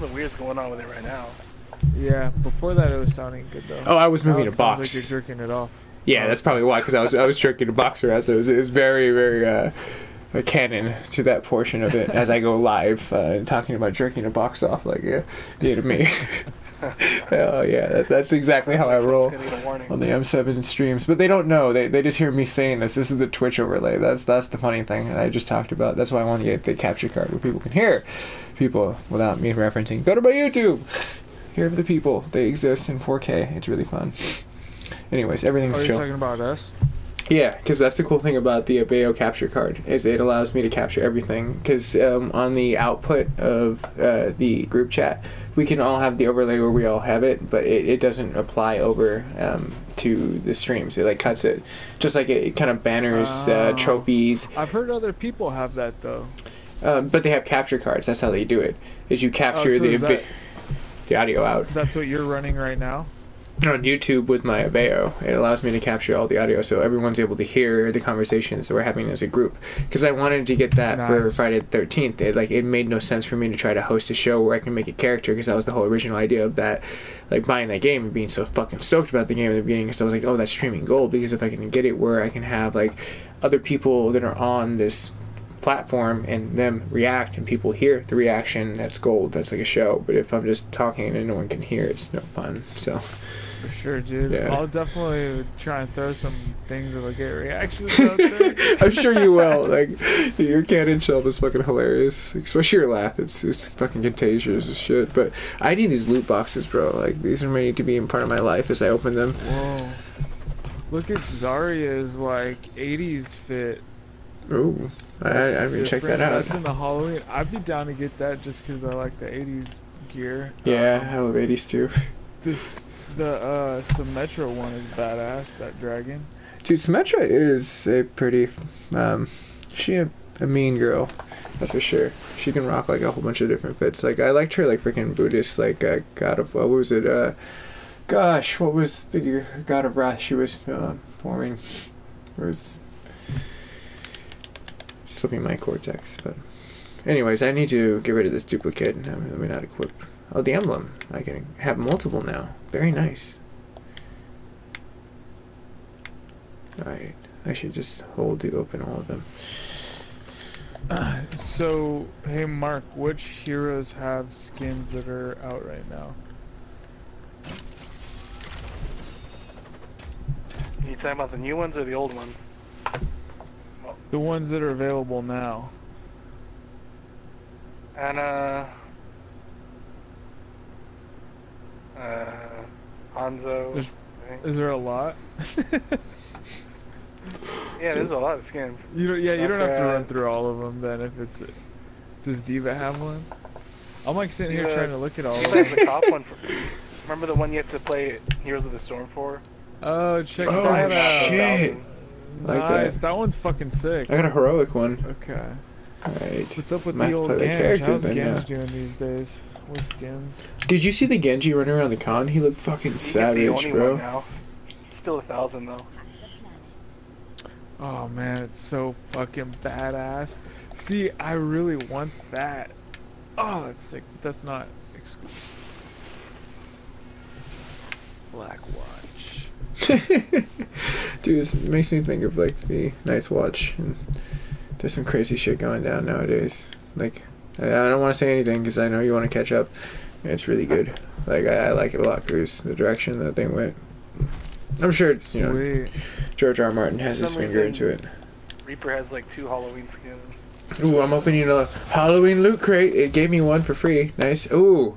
something weird's going on with it right now. Yeah, before that it was sounding good though. Oh, I was moving it a sounds box. Like you're jerking it off. Yeah, that's probably why. Because I was I was jerking a box around, so it was, it was very very uh, a canon to that portion of it as I go live uh, talking about jerking a box off like yeah, yeah to me. oh yeah, that's that's exactly how I It's roll gonna get a warning. on the M7 streams. But they don't know. They they just hear me saying this. This is the Twitch overlay. That's that's the funny thing that I just talked about. That's why I want to get the capture card where people can hear people without me referencing. Go to my YouTube. Here are the people. They exist in 4K. It's really fun. Anyways, everything's Are you chill. talking about us? Yeah, because that's the cool thing about the Abeo capture card is it allows me to capture everything. Because um, on the output of uh, the group chat, we can all have the overlay where we all have it, but it, it doesn't apply over um, to the streams. It like cuts it, just like it, kind of banners, uh, Oh. trophies. I've heard other people have that though. Um, but they have capture cards. That's how they do it. Is you capture Oh, so the that- the audio out. That's what you're running right now. on YouTube with my Abeo. It allows me to capture all the audio so everyone's able to hear the conversations that we're having as a group. Because I wanted to get that for Friday the 13th. It, like, it made no sense for me to try to host a show where I can make a character because that was the whole original idea of that. Like, buying that game and being so fucking stoked about the game at the beginning. So I was like, oh, that's streaming gold because if I can get it where I can have, like, other people that are on this platform and them react and people hear the reaction that's gold that's like a show but if i'm just talking and no one can hear it's no fun so For sure, dude. Yeah. I'll definitely try and throw some things that'll get reactions out there. I'm sure you will. Like your cannon shelf is fucking hilarious, especially your laugh. It's it's fucking contagious as shit. But I need these loot boxes, bro. Like these are made to be in part of my life as I open them. Whoa. Look at Zarya's like 80s fit. Ooh, I I, That's check that out. That's in the Halloween. I'd be down to get that just because I like the 80s gear. Yeah, Um, I love 80s too. this the uh Symmetra one is badass. That dragon. Dude, Symmetra is a pretty, um, she a, a mean girl. That's for sure. She can rock like a whole bunch of different fits. Like I liked her like freaking Buddhist like uh, God of what was it? Uh, gosh, what was the God of Wrath she was uh, forming? It was slipping my cortex, but. Anyways, I need to get rid of this duplicate. I'm I'm not equipped. Oh, the emblem. I can have multiple now. Very nice. Alright. I should just hold to open all of them. Uh, so, hey Mark, which heroes have skins that are out right now? You talking about the new ones or the old ones? The ones that are available now. And, uh, Hanzo. There's- Is there a lot? Yeah, there's a lot of skins. You don't, yeah, you don't have to run through all of them then if it's. Does D.Va have one? I'm like sitting here trying to look at all of them. has the top one. For, remember the one you had to play Heroes of the Storm for? Oh, check Oh, that out. shit. Like that. nice, that. one's fucking sick. I got a heroic one. Okay. Alright. What's up with Might the old Genji? How's Genji yeah. doing these days with skins? Did you see the Genji running around the con? He looked fucking You get the savage, bro. now. Still a thousand though. Oh man, it's so fucking badass. See, I really want that. Oh, that's sick. But that's not exclusive. Black Watch. Dude, this makes me think of like the Night's Watch. And there's some crazy shit going down nowadays. Like, I, I don't want to say anything because I know you want to catch up. And it's really good. Like, I, I like it a lot, Cruz. The direction that they went. I'm sure, it's you know, Sweet. George R. R. Martin has For his finger reason- into it. Reaper has like two Halloween skins. Ooh, I'm opening a Halloween loot crate. It gave me one for free. Nice. Ooh,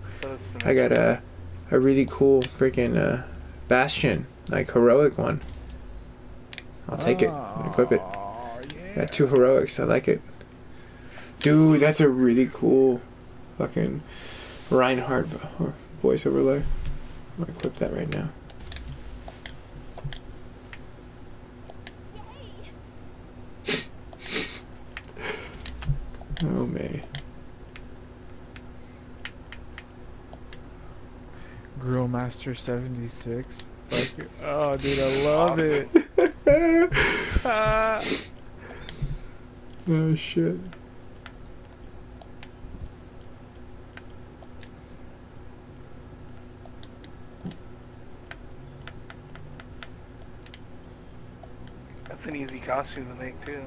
I got a a really cool freaking uh, Bastion, like heroic one. I'll take it. Ah, and Equip it. Got two heroics. I like it. Dude, that's a really cool fucking Reinhardt vo- voice overlay. I'm gonna equip that right now. Oh man. Grill Master 76 motherfucker. Oh, dude, I love it. Ah. Oh, shit. That's an easy costume to make, too.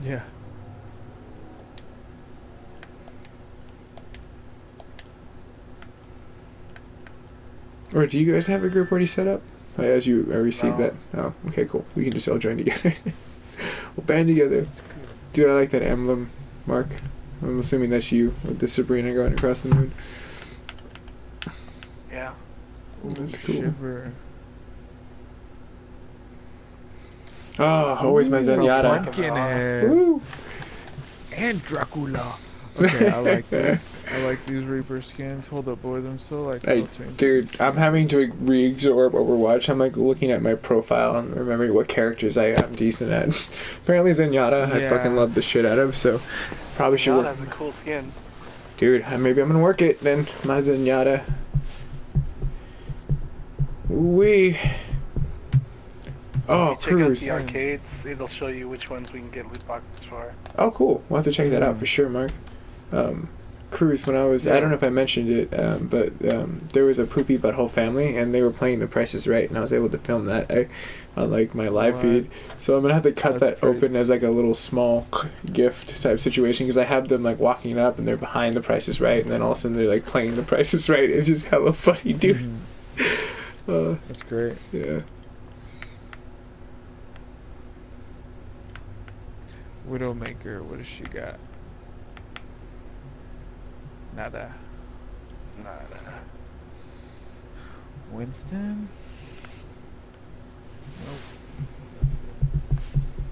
Yeah. Or do you guys have a group already set up? As you uh, received No. that? Oh, okay, cool. We can just all join together. we'll band together. Dude, I like that emblem, Mark. I'm assuming that's you with the Sabrina going across the moon. Yeah. That's cool. Shiver. Oh, always my Ooh, Zenyatta. Pumpkinhead. Woo! And Dracula. Okay, I like this. I like these Reaper skins. Hold up, boys. I'm so like. Hey, melting dude, I'm having to re-absorb Overwatch. I'm like looking at my profile and remembering what characters I am decent at. Apparently Zenyatta, I fucking love the shit out of. So probably should John work. has a cool skin. Dude, uh, maybe I'm gonna work it then. My Zenyatta. We. Oh, check Cruise. out the arcades. It'll show you which ones we can get loot boxes for. Oh, cool. We'll have to check that out for sure, Mark. Um, Cruise, when I was, I don't know if I mentioned it, um, but um, there was a poopy butthole family, and they were playing The Price is Right, and I was able to film that I, on like my live What? feed. So I'm gonna have to cut That's that open as like a little small gift type situation because I have them like walking up and they're behind The Price is Right, and then all of a sudden they're like playing The Price is Right. It's just hella funny, dude. Mhm. Uh, That's great. yeah. Widowmaker, what does she got? Nada. Nah, nah. Winston?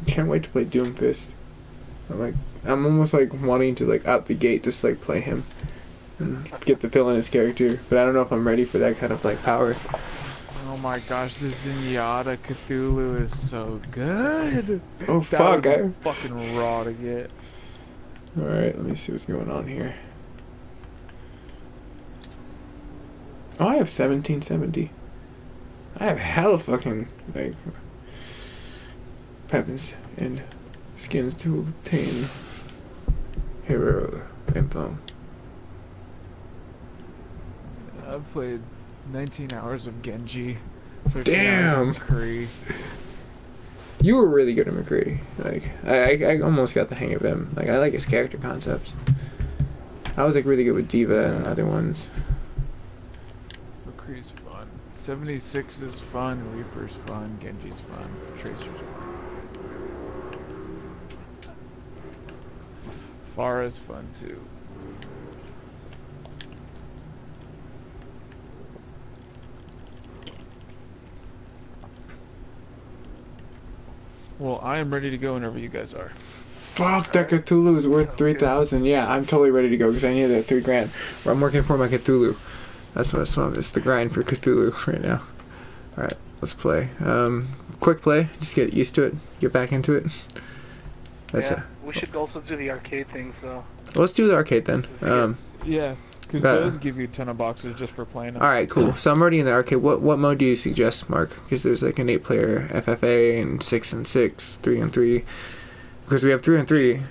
Can't wait to play Doomfist. I'm like, I'm almost like wanting to like out the gate just like play him and get the feel in his character, but I don't know if I'm ready for that kind of like power. Oh my gosh, this Zenyatta Cthulhu is so good. Oh That fuck! would be I... fucking raw to get. All right, let me see what's going on here. Oh, I have 1770. I have hella fucking like weapons and skins to obtain hero info. I've played 19 hours of Genji. Damn. Hours of McCree. You were really good at McCree. Like I, I, I almost got the hang of him. Like I like his character concepts. I was like really good with D.Va and other ones. McCree's fun. 76 is fun. Reaper's fun. Genji's fun. Tracer's fun. Pharah's fun too. Well, I am ready to go whenever you guys are. Fuck, that Cthulhu is worth Sounds three good. thousand. Yeah, I'm totally ready to go because I need that three grand. I'm working for my Cthulhu. That's what it's, it's the grind for Cthulhu right now. All right, let's play. Um, quick play. Just get used to it. Get back into it. That's yeah. it. We should also do the arcade things though. Let's do the arcade then. Um, Yeah, because Uh, those give you a ton of boxes just for playing them. all right, cool. So I'm already in the arcade. What what mode do you suggest, Mark? Because there's like an eight player FFA and six and six, three and three. Because we have three and three,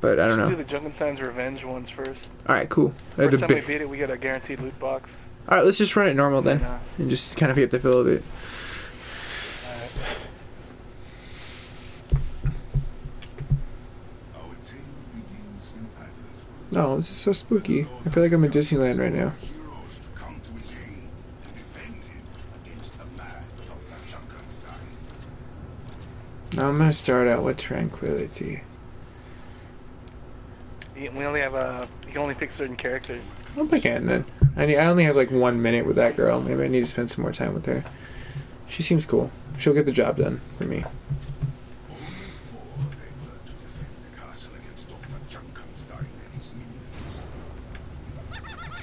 but I don't know. do the Junkenstein's Revenge ones first. All right, cool. First the time bi- we beat it, we get a guaranteed loot box. all right, let's just run it normal then, And, uh, and just kind of get the feel of it. alright. Our tale begins in Adlersbrunn. Oh, this is so spooky. I feel like I'm in Disneyland right now. Heroes to come to his aid and defend him against the mad Dr. Junkenstein. Now I'm gonna start out with tranquility. We only have uh, a. You can only pick certain characters. I'm picking then. I need, I only have like one minute with that girl. Maybe I need to spend some more time with her. She seems cool. She'll get the job done for me.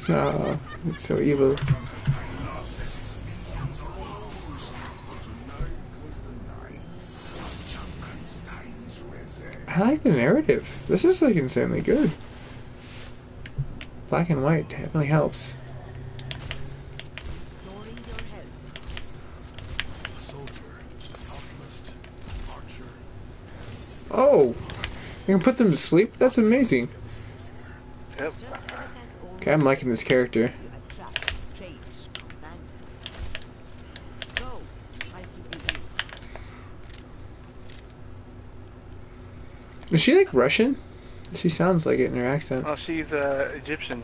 Oh, it's so evil. I like the narrative. This is like insanely good. Black and white definitely helps. A soldier, alchemist, archer, Oh, you can put them to sleep. That's amazing. Yep. Okay, I'm liking this character. Is she like Russian? She sounds like it in her accent. Well, she's uh, Egyptian.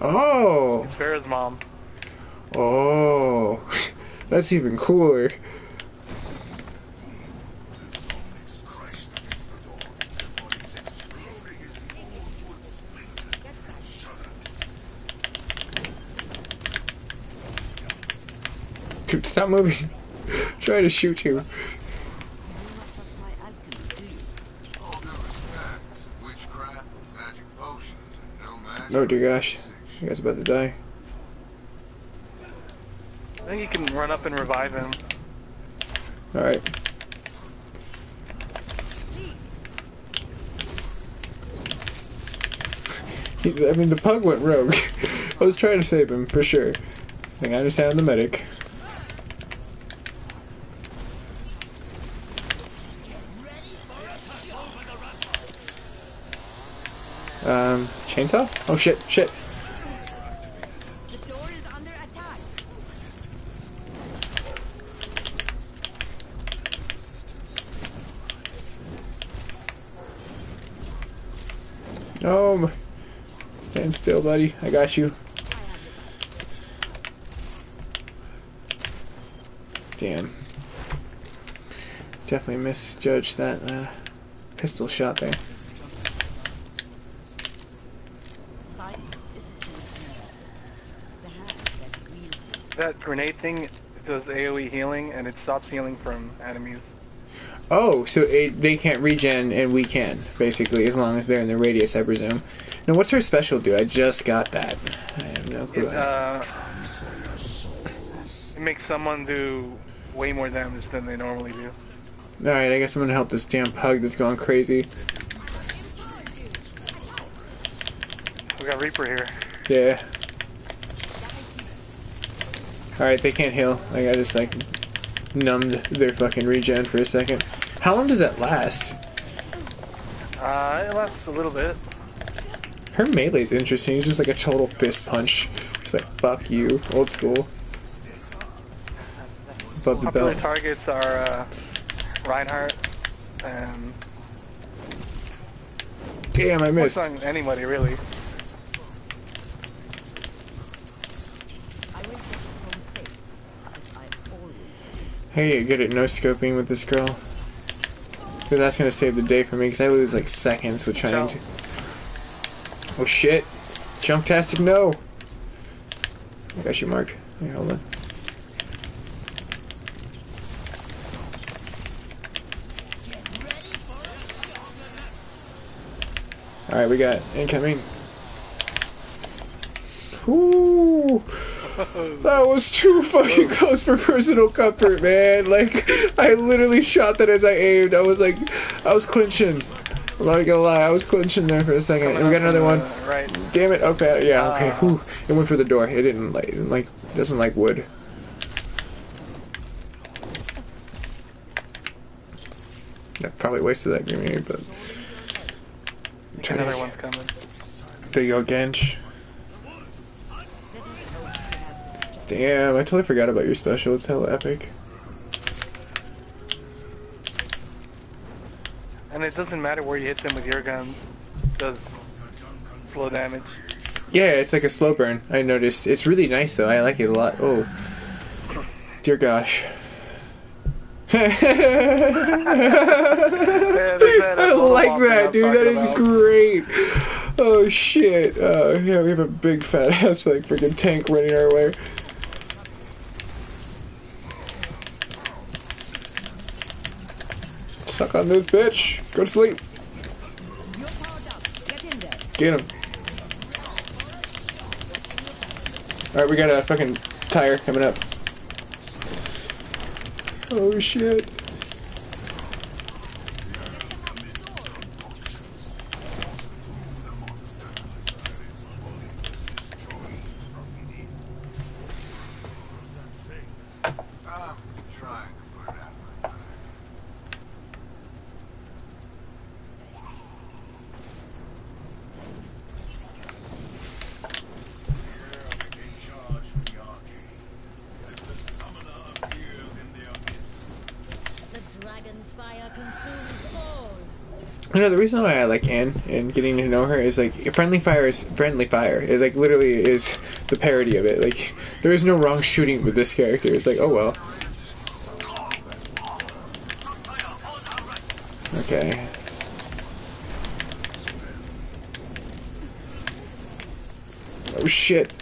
Oh, It's Pharah's mom. oh, that's even cooler. Zombies crashed against the door, their bodies exploding as the old wood splintered, shuddered. Dude, stop moving. Try to shoot you. You do not trust my alchemy, do you? All due respect, witchcraft, magic potions, and no magic. Oh dear gosh, you guys about to die. I think you can run up and revive him. All right. I mean, the pug went rogue. I was trying to save him for sure. Like, I understand the medic. Um, chainsaw? Oh shit, shit. Attack. Oh, stand still, buddy. I got you. Damn. Definitely misjudged that uh, pistol shot there. Science is a true healer. The hand that wields it. That grenade thing does AoE healing, and it stops healing from enemies. Oh, so it, they can't regen and we can, basically, as long as they're in the radius, I presume. Now, what's her special do? I just got that. I have no clue. It, uh, it makes someone do way more damage than they normally do. Alright, I guess I'm gonna help this damn pug that's going crazy. We got Reaper here. Yeah. Alright, they can't heal. Like, I just, like, numbed their fucking regen for a second. How long does that last? Uh, it lasts a little bit. Her melee's interesting. It's just like a total fist punch. Just like, fuck you. Old school. Above the Popular belt. targets are uh, Reinhardt and Damn, I missed. on anybody really. I will get us home safe, as I always Hey, you good at no scoping with this girl? Dude, that's gonna save the day for me because I lose like seconds with trying Jump. to. Oh shit! Jumptastic, no! I got you, Mark. Here, hold on. Alright, we got incoming. Ooh! That was too fucking close for personal comfort, man. Like, I literally shot that as I aimed. I was like, I was clinching. I'm not gonna lie, I was clinching there for a second. And we got another one. Uh, right. Damn it. Okay, yeah, okay. Ah. Whew. It went for the door. It didn't like, it didn't like, doesn't like wood. I probably wasted that grenade, but. Another one's coming. There you go, Gensh. Let us hope we have this Damn, I totally forgot about your special. It's hella epic. And it doesn't matter where you hit them with your guns. It does slow damage. Yeah, it's like a slow burn. I noticed. It's really nice though. I like it a lot. Oh, dear gosh. I like that I that, was dude. That is great. Oh shit. Uh, yeah, we have a big fat ass like freaking tank running our way. Suck on this bitch. Go to sleep. Get him. Alright, we got a fucking tire coming up. Oh shit. I'm trying to put it out my mind. Here I became charged with the arcade. As the summoner appeared in their midst. You the reason why I like Ana and getting to know her is like friendly fire is friendly fire. It like literally is the parody of it. Like there is no wrong shooting with this character. It's like oh well. Okay. Oh shit.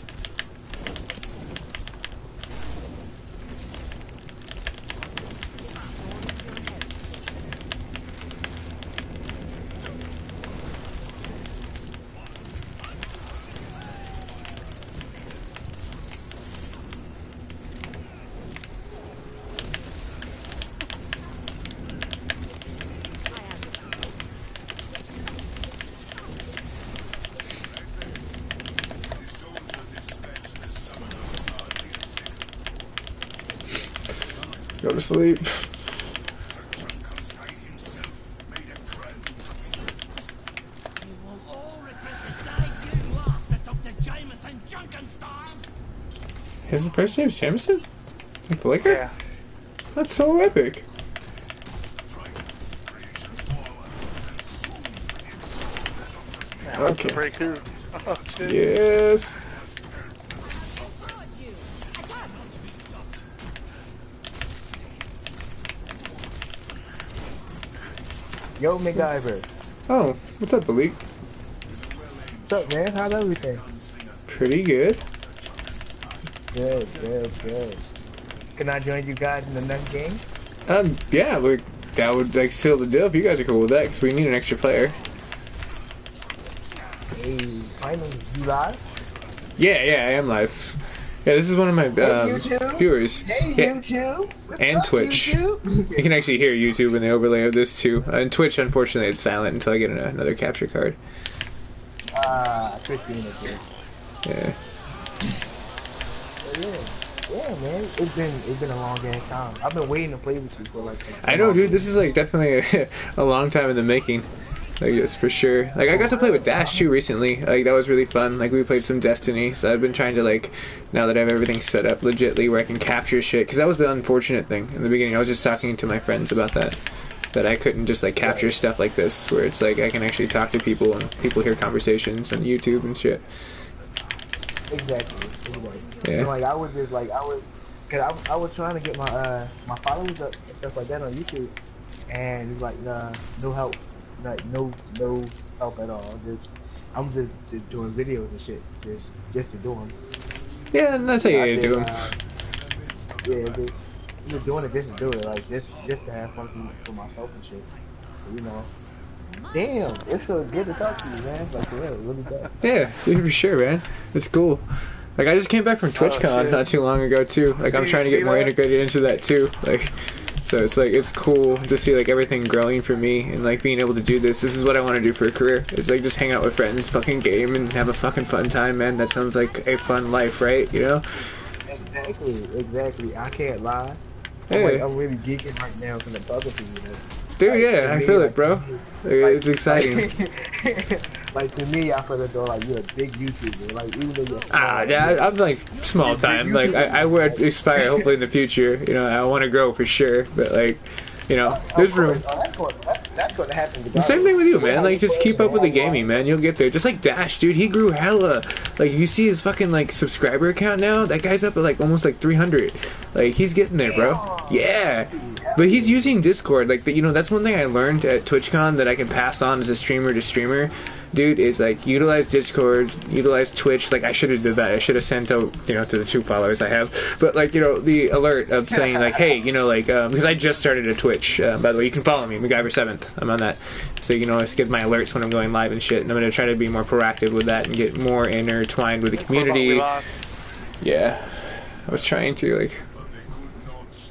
Go to sleep. Frankenstein himself made a crown You will all regret the day you laughed at Dr. Jamison Junkenstein. His first name's Jameson? Like the liquor? Yeah. That's so epic. yeah Okay. pretty cool. Oh. Yes. Yo, MacGyver. Oh, what's up, Malik? What's up, man? How's everything? Pretty good. Good, good, good. Can I join you guys in the next game? Um, yeah, we that would like seal the deal if you guys are cool with that, because we need an extra player. Hey, finally, you live? Yeah, yeah, I am live. Yeah, this is one of my um, YouTube. Viewers. Hey, Yeah. YouTube. What's And up, Twitch. YouTube? You can actually hear YouTube in the overlay of this too. Uh, and Twitch, unfortunately, it's silent until I get an- another capture card. Ah, Twitch being a dick. Yeah. Yeah, yeah, man. It's been it's been a long ass time. I've been waiting to play with you for like. a I know, dude. This is like definitely a, a long time in the making. Like, yes, for sure. Like, I got to play with Dash too recently. Like, that was really fun. Like, we played some Destiny. So I've been trying to like, now that I have everything set up legitly, where I can capture shit. Because that was the unfortunate thing in the beginning. I was just talking to my friends about that. That I couldn't just like capture stuff like this, where it's like I can actually talk to people and people hear conversations on YouTube and shit. Exactly. Exactly. Yeah. And, like I was just like I was, cause I, I was trying to get my uh my followers up and stuff like that on YouTube, and like nah, no help, like no no help at all. Just I'm just, just doing videos and shit, just just to do them. Yeah, that's how you I gotta did, do them. uh, yeah, just, just doing it just to do it, like just just to have fun for, myself and shit. So, you know. Damn, it feels good to talk to you, man. Like real, really good. Yeah, yeah, for sure, man. It's cool. Like I just came back from TwitchCon shit. not too long ago too. Like I'm Oh, trying to get more integrated into that too. Like so it's like it's cool to see like everything growing for me and like being able to do this. This is what I want to do for a career. It's like just hang out with friends, fucking game and have a fucking fun time, man. That sounds like a fun life, right? You know? Exactly, exactly. I can't lie. I'm, Hey. like, I'm really geeking right now from the buzzer for you. Dude, Like, yeah, I me, feel like, it, bro. Like, it's exciting. Like, like, to me, I feel as though like you're a big YouTuber. Like even though you're small, Ah, like, yeah, I- I'm like small time. Like I, I would aspire hopefully in the future. You know, I want to grow for sure. But like, you know, there's room. Oh, that's going that's, that's going to. The same thing with you, man. Like, just keep up with the gaming, man. You'll get there. Just like Dash, dude. He grew hella. Like, you see his fucking like subscriber account now. That guy's up at like almost like 300. Like, he's getting there, bro. Yeah. But he's using Discord. Like, you know, that's one thing I learned at TwitchCon that I can pass on as a streamer to streamer. Dude, is like utilize Discord, utilize Twitch. Like I should have did that. I should have sent out, you know, to the two followers I have. But like, you know, the alert of saying like, hey, you know, like um, because I just started a Twitch. Uh, by the way, you can follow me, MacGyver Seventh. I'm on that, so you can always get my alerts when I'm going live and shit. And I'm gonna try to be more proactive with that and get more intertwined with the What about we community. Yeah, I was trying to like.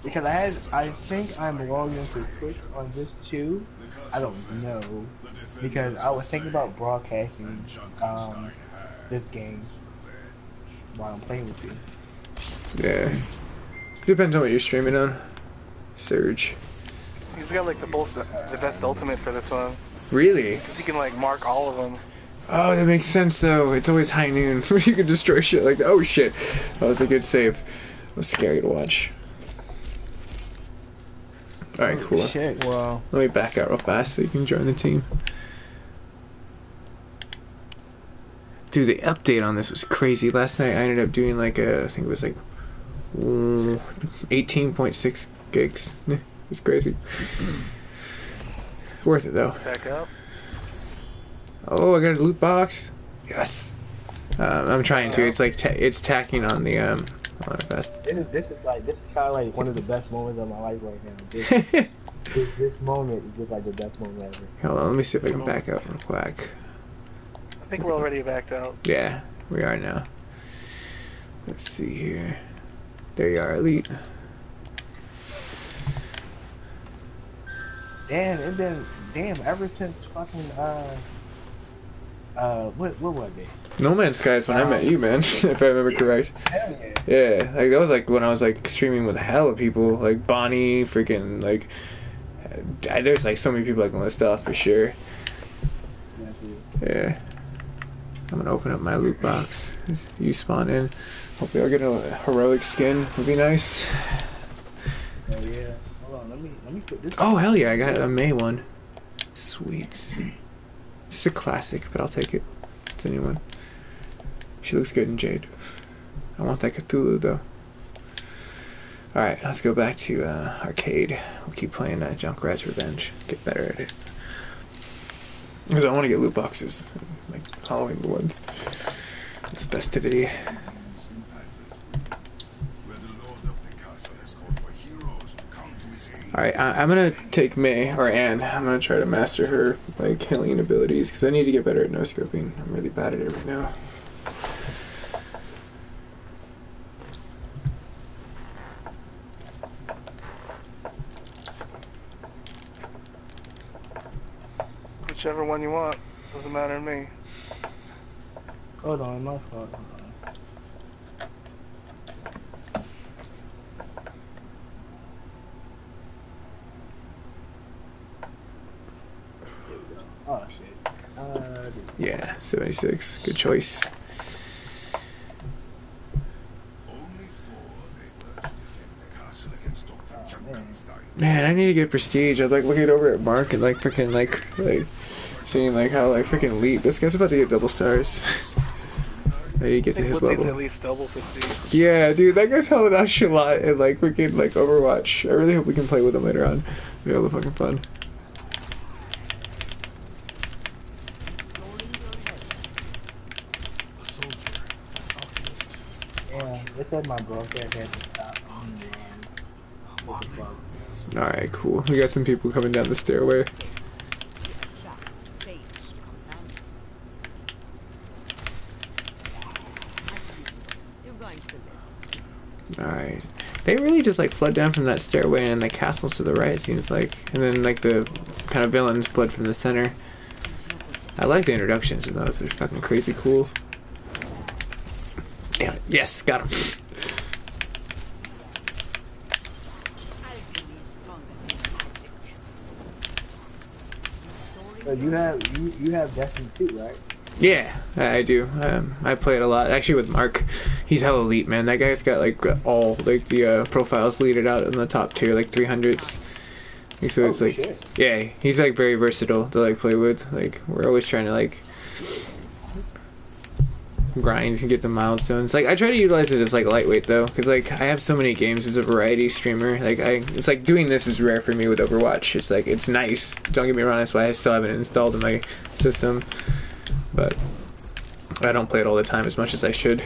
because I had I think I'm logged into Twitch on this too. I don't know because I was thinking about broadcasting um this game while I'm playing with you. Yeah. Depends on what you're streaming on. Surge. He's got like the both the best ultimate for this one. Really? 'Cause he can like mark all of them. Oh, that makes sense though. It's always high noon where you can destroy shit like that. Oh shit. That was a good save. It was scary to watch. All right, cool. Shit. Wow. Let me back out real fast so you can join the team. Dude, the update on this was crazy. Last night I ended up doing like a, I think it was like mm, 18.6 gigs. It's crazy. Worth it though. Back up. Oh, I got a loot box. Yes. Um, I'm trying to. It's like ta- it's tacking on the um. Hold on fast. This is this is like this is kind of like one of the best moments of my life right now. This, this, this moment is just like the best moment ever. Hold on, let me see if I can back up real quick. I think we're already backed out. Yeah, we are now. Let's see here. There you are, elite. Damn, it been damn ever since fucking uh uh what what was it? No Man's Sky is when I met you, man. if I remember correct. Hell yeah. Yeah, like that was like when I was like streaming with hell of people, like Bonnie, freaking like. uh, There's like so many people I can list off for sure. Yeah. I'm gonna open up my loot box. You spawn in. Hopefully I'll get a heroic skin. Would be nice. Yeah. Hold on, let me let me put this. Oh hell yeah! I got a Mei one. Sweet. Just a classic, but I'll take it. It's a new one. She looks good in Jade. I want that Cthulhu though. Alright, let's go back to uh, arcade. We'll keep playing uh, Junkrat's Revenge. Get better at it. Because I want to get loot boxes. Like Halloween ones. It's festivity. His aid. Alright, I'm gonna take Mei, or Ana. I'm gonna try to master her, like, healing abilities, because I need to get better at no scoping. I'm really bad at it right now. Whichever one you want. Doesn't matter to me. Hold on, my fault. Hold on. There we go. Oh shit. Uh, Yeah, 76. Good choice. Only four they were to defend the castle against Dr. Oh, man. Man, I need to get prestige. I'd like looking over at Mark and like freaking like like seeing like how like freaking leap. This guy's about to get double stars. I need to get I to his level. at least double 50. Yeah, dude, that guy's hella nonchalant and like freaking like Overwatch. I really hope we can play with him later on. Be all the fucking fun. A soldier, an alchemist, yeah, it said my broadcast had to stop. Oh man. What the fuck? All right, cool. We got some people coming down the stairway. Trap, stage, companions. You're going to live. All right. They really just like flood down from that stairway and the castle to the right. It seems like, and then like the kind of villains flood from the center. I like the introductions in those. They're fucking crazy cool. Damn it. Yes, got him. You have you you have Destiny too, right? Yeah, I do. Um, I play it a lot. Actually, with Mark, he's hella elite, man. That guy's got like all like the uh, profiles leaded out in the top tier, like 300s. Like, so it's Oh, like, shit. yeah, he's like very versatile to like play with. Like we're always trying to like grind and get the milestones. Like I try to utilize it as like lightweight though, because like I have so many games as a variety streamer. Like I, it's like doing this is rare for me with Overwatch. It's like it's nice. Don't get me wrong. That's why I still haven't installed in my system, but I don't play it all the time as much as I should.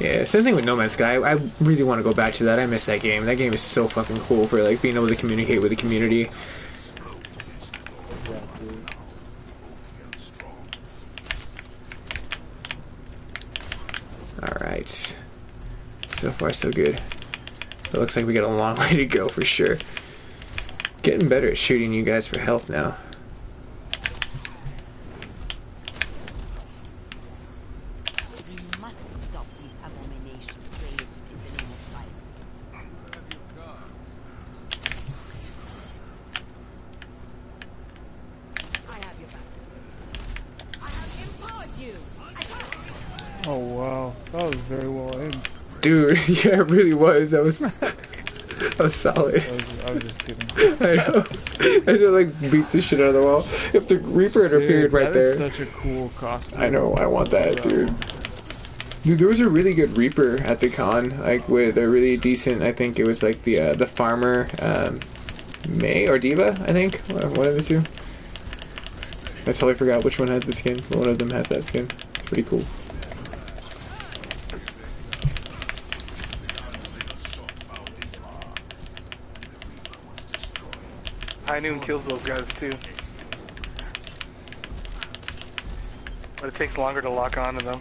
Yeah, same thing with No Man's Sky. I really want to go back to that. I miss that game. That game is so fucking cool for like being able to communicate with the community. Exactly. and strong. All right. So far, so good. It looks like we got a long way to go for sure. Getting better at shooting you guys for health now. We must stop these abominations created in the name of science. I have your back. I have empowered you. Attack! Oh wow, that was very well aimed. Dude, yeah, it really was. That was that was solid. I was, I was just kidding. I know. I just like beats the shit out of the wall. If the Reaper had Dude, appeared right there. that is such a cool costume. I know, I want that, dude. Dude, there was a really good Reaper at the con, like with a really decent. I think it was like the uh, the farmer, um, Mei or D.Va. I think one one of the two. I totally forgot which one had the skin. but One of them has that skin. It's pretty cool. Noon kills those guys too. But it takes longer to lock on to them.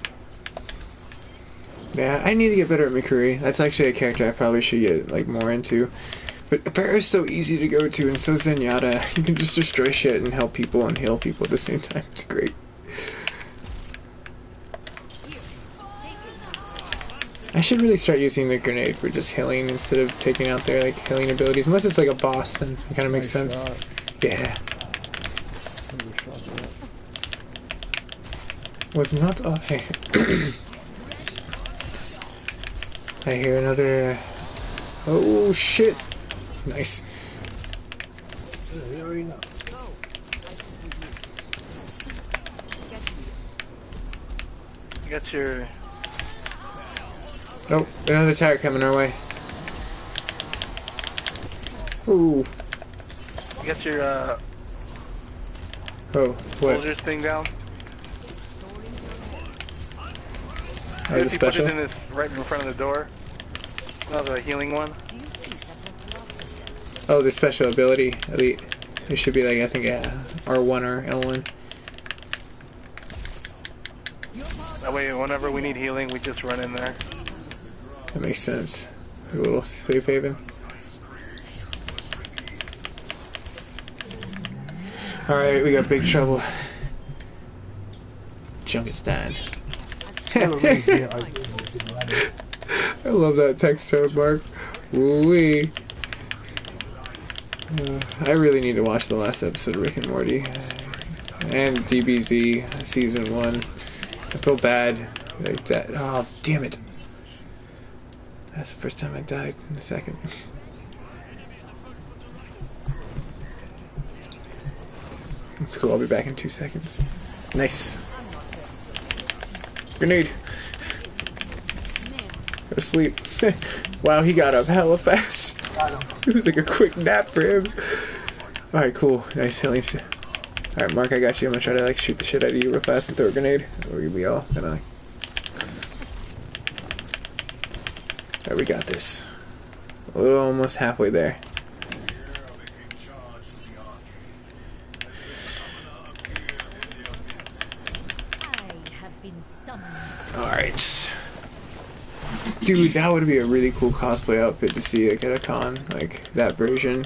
Yeah, I need to get better at McCree. That's actually a character I probably should get like more into. But Barra is so easy to go to, and so Zenyatta. You can just destroy shit and help people and heal people at the same time. It's great. I should really start using the grenade for just healing instead of taking out their like healing abilities. Unless it's like a boss, then it kind of makes Nice sense. shot. Yeah, Good shot there. was not I. I hear another. Uh, oh shit! Nice. You already know. You got your Oh, another tire coming our way. Ooh. you got your uh, Oh, what? soldiers thing down. Oh, the if you put special? it in this right in front of the door? Oh, the healing one. Do you think that was lost Oh, the special ability elite. It should be like I think uh, R1 or L1. That way, whenever we need healing, we just run in there. That makes sense. A little safe haven. All right, we got big trouble. Junkenstein. I- love that text tone, Mark. Woo-wee. Uh, I really need to watch the last episode of Rick and Morty. And DBZ season one. I feel bad. Like that. Oh, damn it. That's the first time I died in a second. That's cool. I'll be back in two seconds. Nice. Grenade. Go to sleep. wow, he got up hella fast. It was like a quick nap for him. Alright, cool. Nice. Least. Alright, Mark, I got you. I'm gonna try to like shoot the shit out of you real fast and throw a grenade. Or we all gonna. We got this. Little almost halfway there. Alright. Dude, that would be a really cool cosplay outfit to see like at a con, like that version.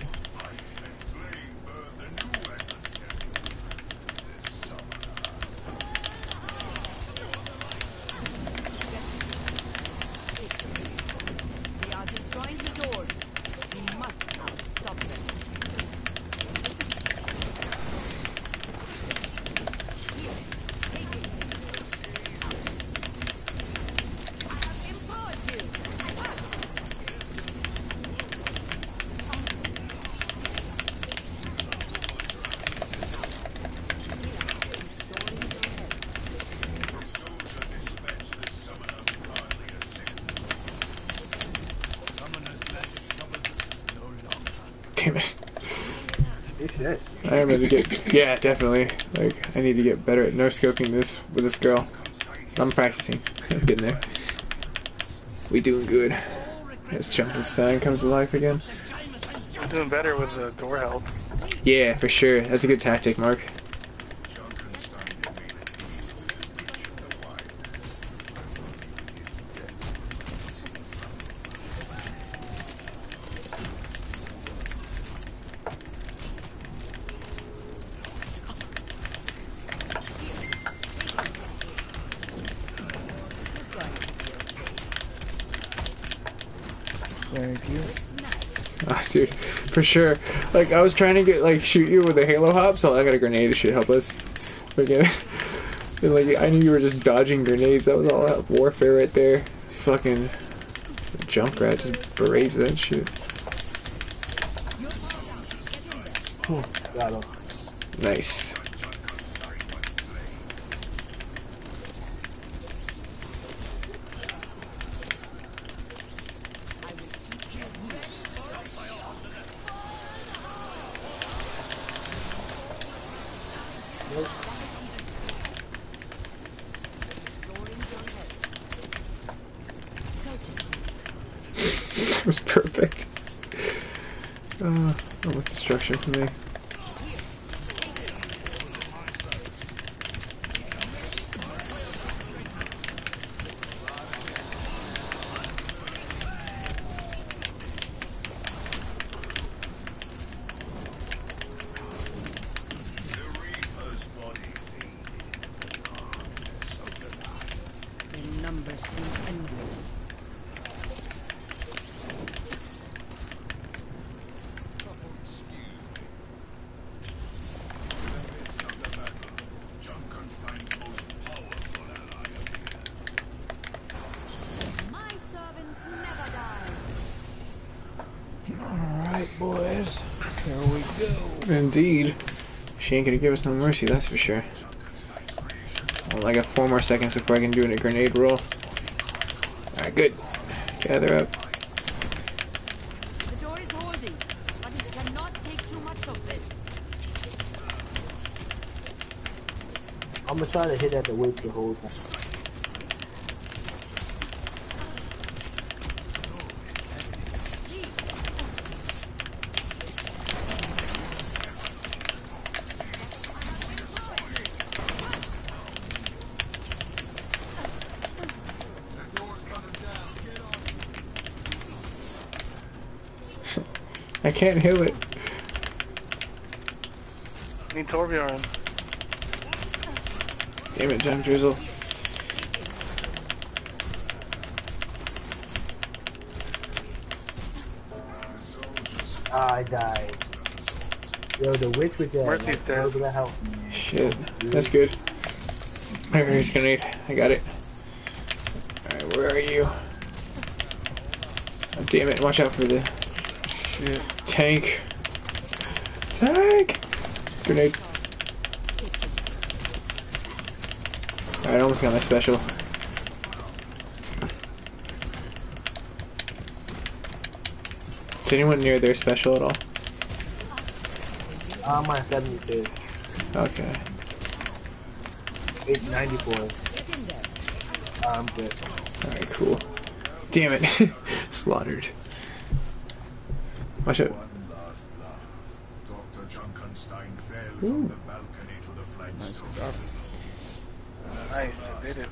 Damn it. I am ready to get. Yeah, definitely. Like, I need to get better at no scoping this with this girl. I'm practicing. I'm getting there. We doing good. As Junkenstein comes to life again. I'm doing better with the door health. Yeah, for sure. That's a good tactic, Mark. for sure. Like I was trying to get like shoot you with a halo hop, so I got a grenade. It should help us. Like I knew you were just dodging grenades. That was all that warfare right there. This fucking Junkrat just berates that shit. Nice. She ain't gonna give us no mercy, that's for sure. Well, I got four more seconds before I can do a grenade roll. Alright, good. Gather up. The door is holding, but it cannot take too much of this. I'm gonna try to hit at the weight the whole time. Can't heal it. Need Torbjorn. Damn it, Jump Drizzle. Ah, I died. Yo, the witch with that. Mercy's like, dead. a little health. Shit. That's good. Alright, here's grenade. I got it. Alright, where are you? Oh, damn it, watch out for the Shit. Tank. Tank! Grenade. Alright, I almost got my special. Is anyone near their special at all? I'm on 72. Okay. 894. I'm good. Alright, cool. Damn it. Slaughtered. Watch out. One last laugh. Dr. Junkenstein fell from the balcony to the flagstone. Nice, I did it.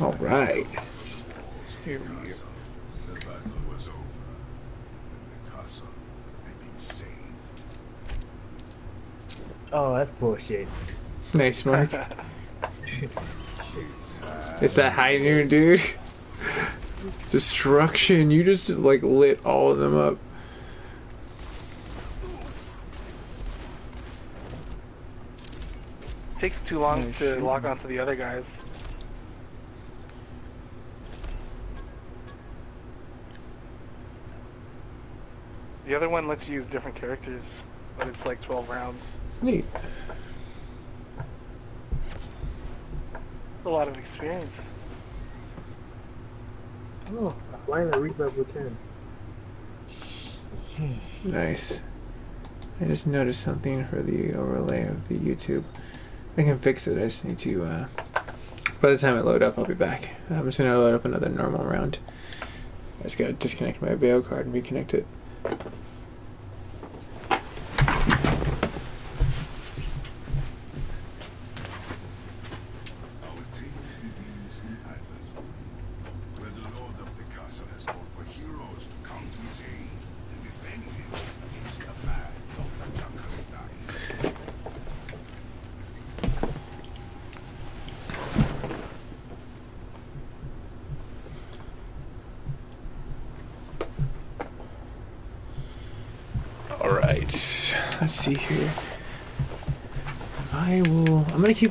Alright. Here we go. The battle was over. The castle had been saved. Oh, that's bullshit. Nice, Mark. it's that high noon, dude. Destruction. You just, like, lit all of them up. Takes too long Nice to shooting. lock onto the other guys. The other one lets you use different characters, but it's like 12 rounds. Neat. A lot of experience. Oh, I finally reached level 10. Hmm. Nice. I just noticed something for the overlay of the YouTube. I can fix it. I just need to. Uh, by the time it load up, I'll be back. I'm just gonna load up another normal round. I just gotta disconnect my Veil card and reconnect it.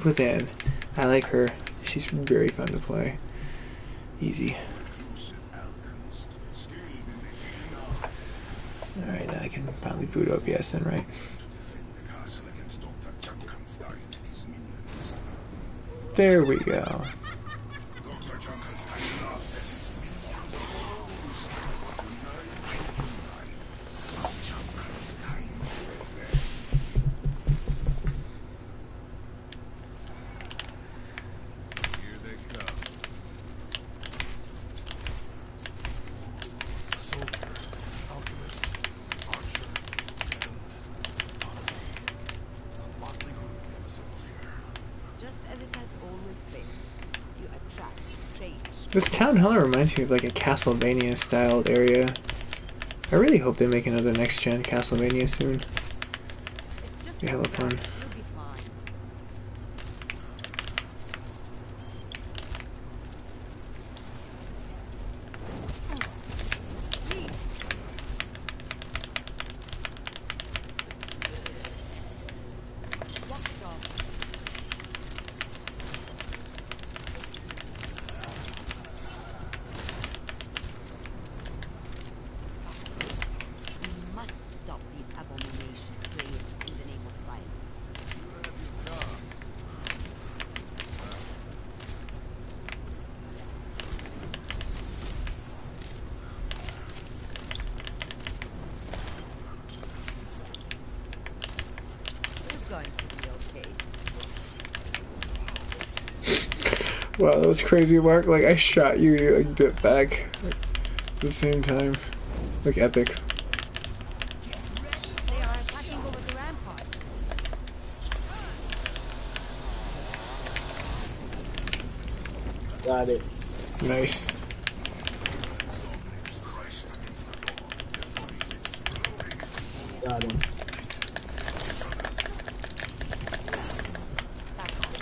with Ana. I like her. She's very fun to play. Easy. Alright, now I can finally boot OBS in, right? There we go. Town hall reminds me of like a Castlevania styled area. I really hope they make another next gen Castlevania soon. Be hella fun. romance. You'll be fine. Watchdog. We must stop these abominations created in the name of science. You're going to be okay. Wow, that was crazy, Mark. Like I shot you, you like dipped back at the same time. Like epic. They are attacking over the rampart. Got it. Nice. Got him. Back off.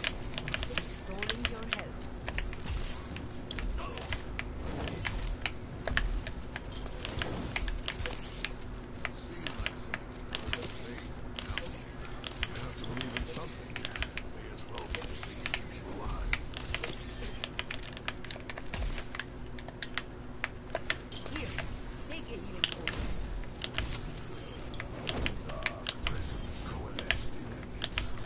Restoring your health. Here, take a healing potion. Presence coalesced in the midst.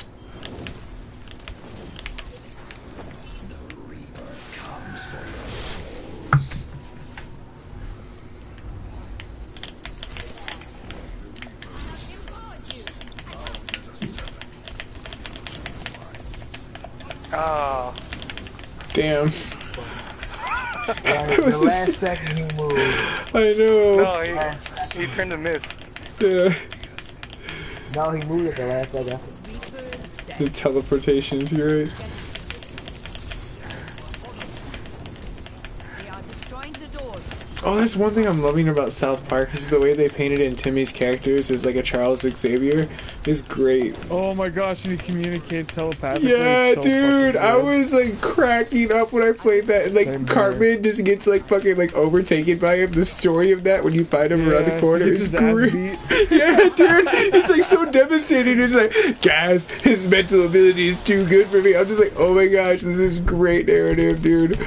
The Reaper comes for your souls. Oh, Damn. Yeah, was the just- last second he moved. I know. no, he, he turned to mist. Yeah. No, he moved at the last second. The teleportations, you're right. They are destroying the doors. Oh, that's one thing I'm loving about South Park is the way they painted in Timmy's characters is like a Charles Xavier is great. Oh my gosh, and he communicates telepathically. Yeah, so dude, I was like cracking up when I played that. Like Same. Cartman just gets like fucking like overtaken by him. The story of that when you find him around the corner is gets his ass great. yeah, dude, it's like so devastating. It's like, guys, his mental ability is too good for me. I'm just like, oh my gosh, this is great narrative, dude.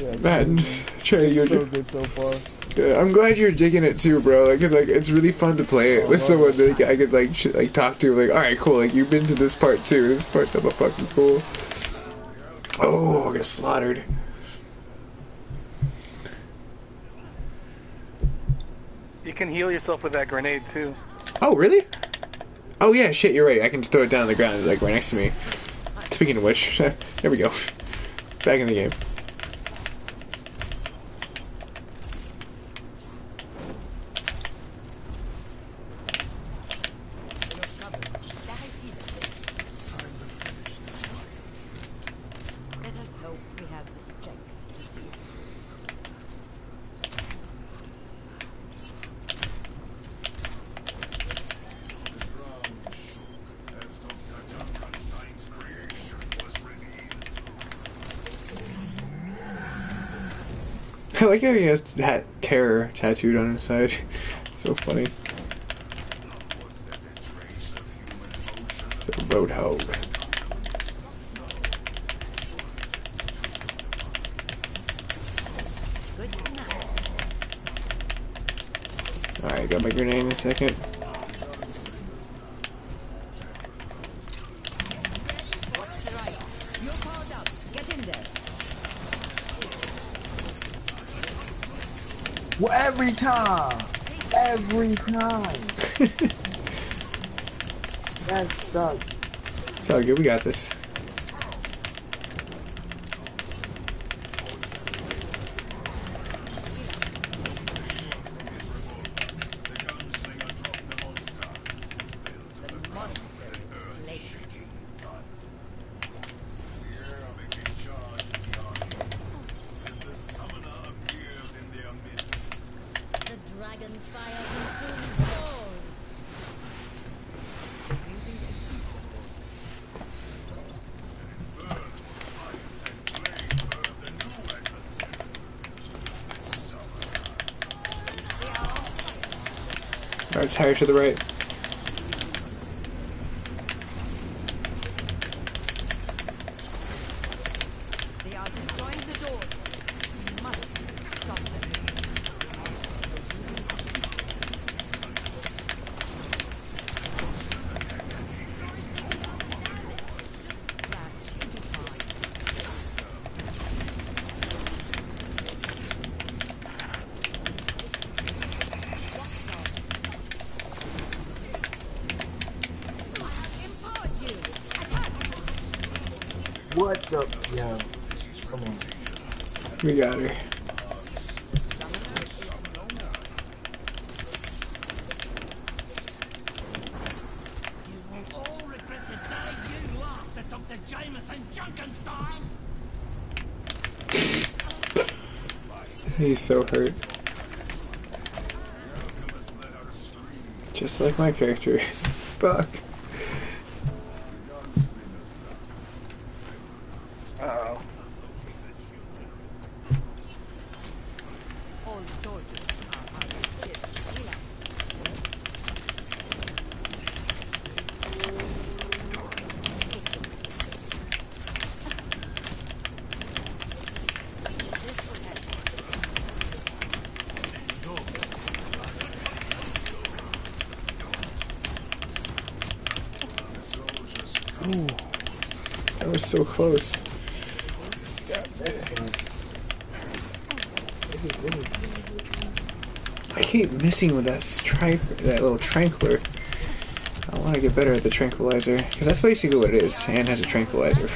Yeah, it's Man, trying to so, so good so far. Yeah, I'm glad you're digging it too, bro. Like, cause like it's really fun to play it with love someone that like, I could like sh- like talk to. Like, all right, cool. Like, you've been to this part too. This part's hella fucking cool. Oh, I got slaughtered. You can heal yourself with that grenade too. Oh, really? Oh yeah, shit. You're right. I can just throw it down on the ground, like right next to me. Speaking of which, there we go. Back in the game. Let us hope we have the strength to see it. ground shook as Dr. Junkenstein's creation was revealed. I like how he has that terror tattooed on his side. so funny. The Roadhog. Alright, got my grenade in a second. Every time. Every time. That sucks. It's all good. We got this. The monster is late. Here I'm making charge of the army. As the summoner appears in their midst. The dragon's fire consumes all. Inferno, fire, and flame birth a new adversary. The summoner. Alright, higher to the right. So hurt. Just like my character is. Fuck. So close. I keep missing with that stripe, that little tranquilizer. I want to get better at the tranquilizer because that's basically what it is. Ana has a tranquilizer.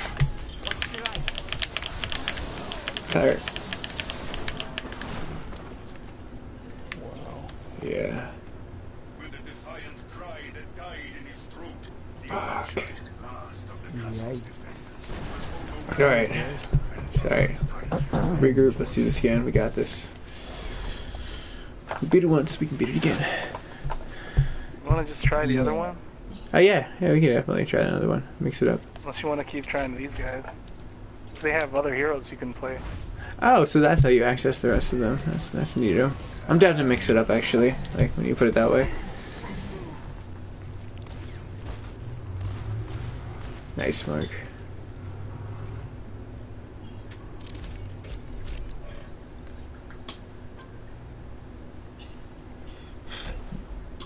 Tired. Let's do this again. We got this. We beat it once. We can beat it again. You want to just try the other one? Oh yeah. Yeah, we can definitely try another one. Mix it up. Unless you want to keep trying these guys. They have other heroes you can play. Oh, so that's how you access the rest of them. That's that's neato. I'm down to mix it up actually. Like when you put it that way. Nice, Mark.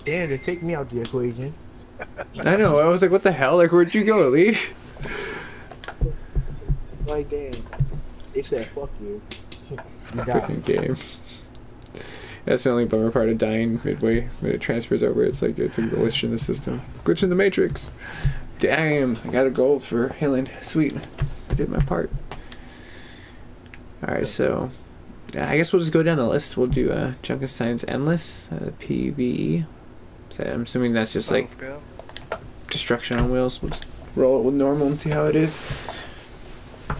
Damn, they take me out the equation. I know. I was like, what the hell? Like, where'd you go, Lee? Like, damn. They said, fuck you. you die. Game. That's the only bummer part of dying midway when it transfers over. It's like it's a glitch in the system. Glitch in the matrix. Damn, I got a gold for healing. Sweet. I did my part. Alright, so I guess we'll just go down the list. We'll do uh, Junkenstein's Endless, uh, PvE. So I'm assuming that's just like destruction on wheels. We'll just roll it with normal and see how it is. Our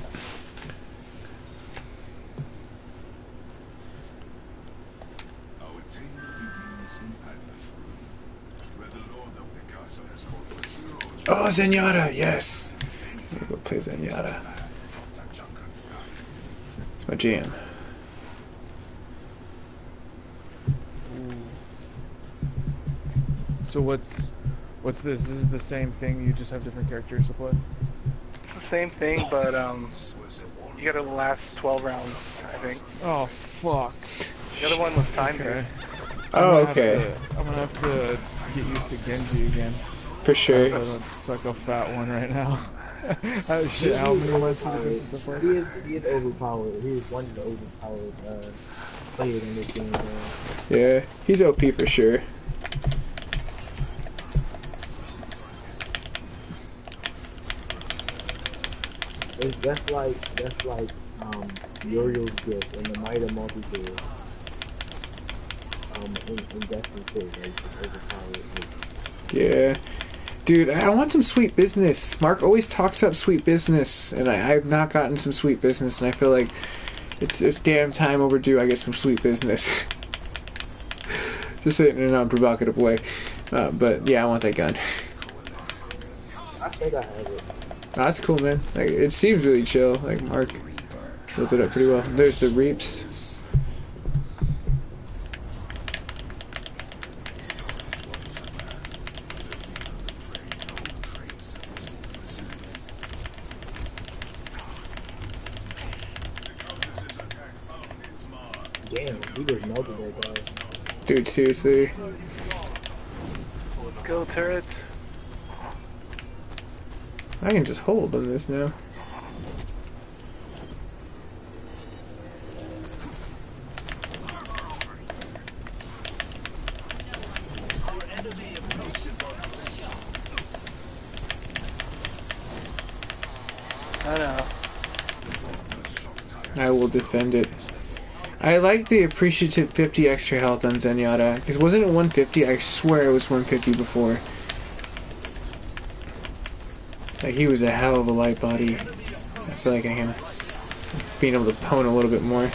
tale begins in Adlersbrunn, where the lord of the castle has called for heroes Oh, Zenyatta, yes. I'm go play Zenyatta. It's my jam. So what's what's this? This is the same thing. You just have different characters to play. It's the same thing, but um, you gotta last 12 rounds, I think. Oh fuck. The other one was timed. Okay. Oh, I'm okay. to- I'm gonna have to get used to Genji again. For sure. I sure. don't suck a fat one right now. oh shit! How many months has it been since I He is, he is overpowered. He is one of the overpowered uh, play it in this game. Man. Yeah, he's OP for sure. It's that's like that's like um Uriel's gift and the Mida Multi-Tool. Um, in, in Destiny 2, like, Yeah. Dude, I want some sweet business. Mark always talks up sweet business, and I, I've not gotten some sweet business, and I feel like it's it's damn time overdue I get some sweet business. Just say it in a non-provocative way. Uh, but yeah, I want that gun. I think I have it. Oh, that's cool, man. Like, it seems really chill. Like Mark built it up pretty well. There's the reaps. Damn, he just melted that guy. Dude, seriously. Let's go, turrets. I can just hold on this now. I know. I will defend it. I like the appreciative 50 extra health on Zenyatta. Because wasn't it 150? I swear it was 150 before. Like, he was a hell of a light body. I feel like I am being able to pwn a little bit more.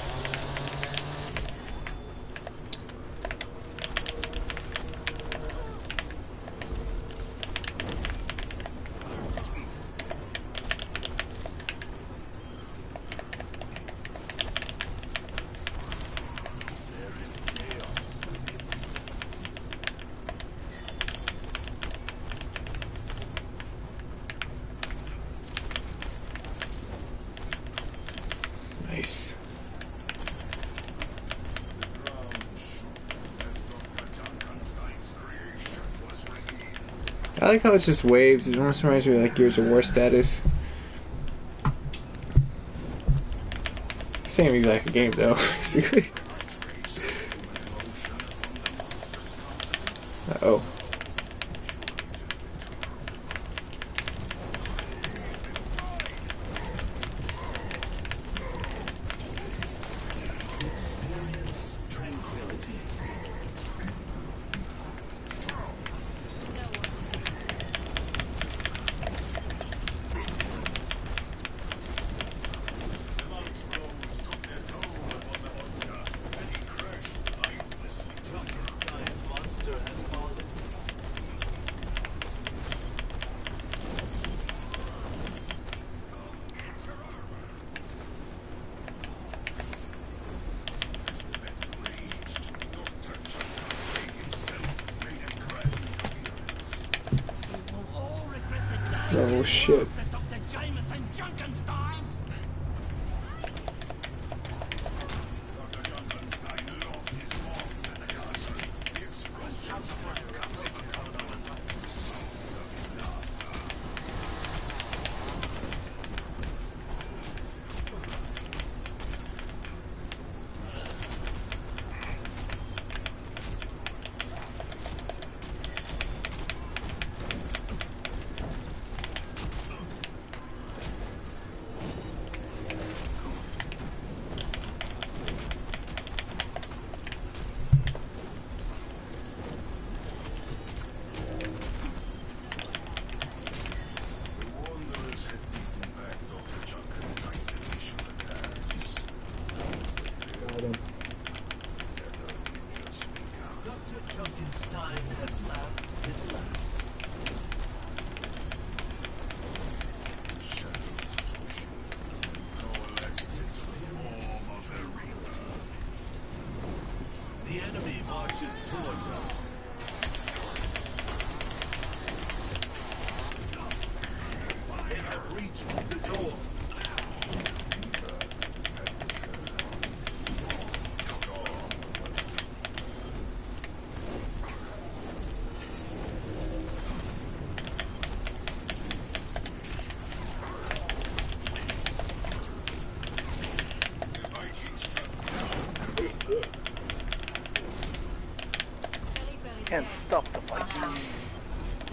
Nice. I like how it's just waves. It almost reminds me of like Gears of War status. Same exact game though, basically.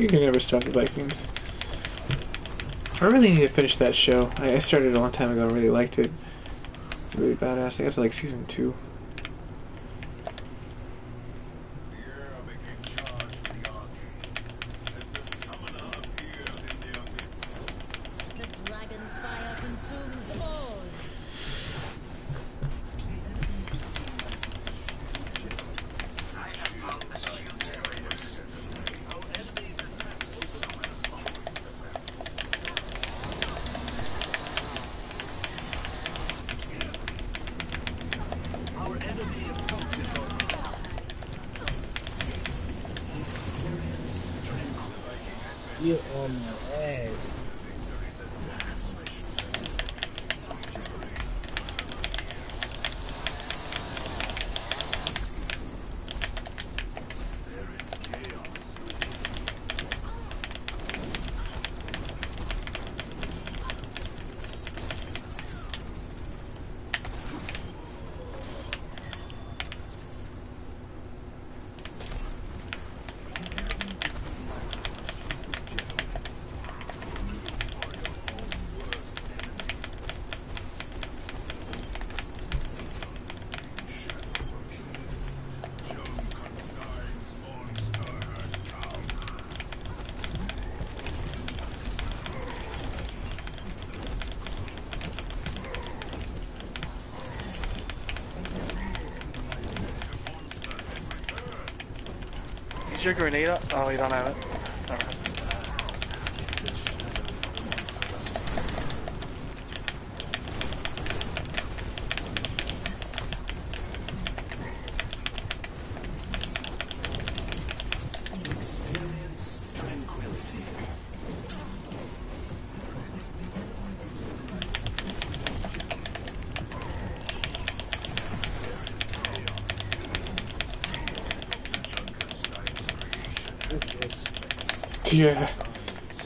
You can never stop the Vikings. I really need to finish that show. I, started a long time ago. I really liked it. It's really badass. I got to like season two. Your grenade up? Oh, you don't have it. Yeah.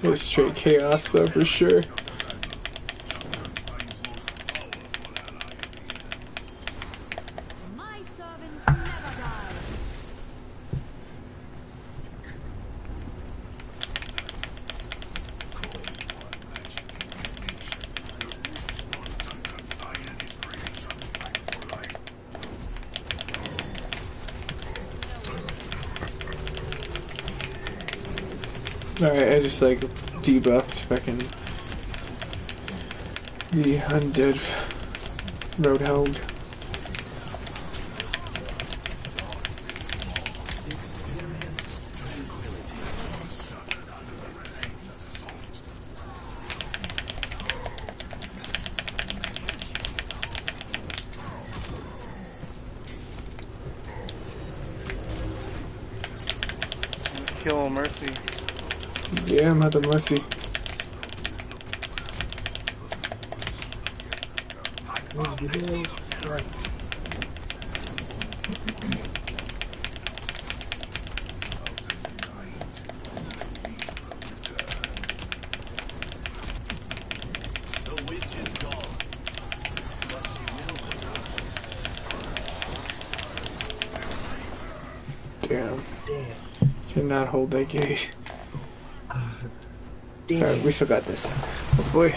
It was straight chaos though for sure. Just like debuffed fucking the undead roadhog. Kill return. Damn. Damn. Cannot hold that gate. Damn. Alright, we still got this. Oh boy.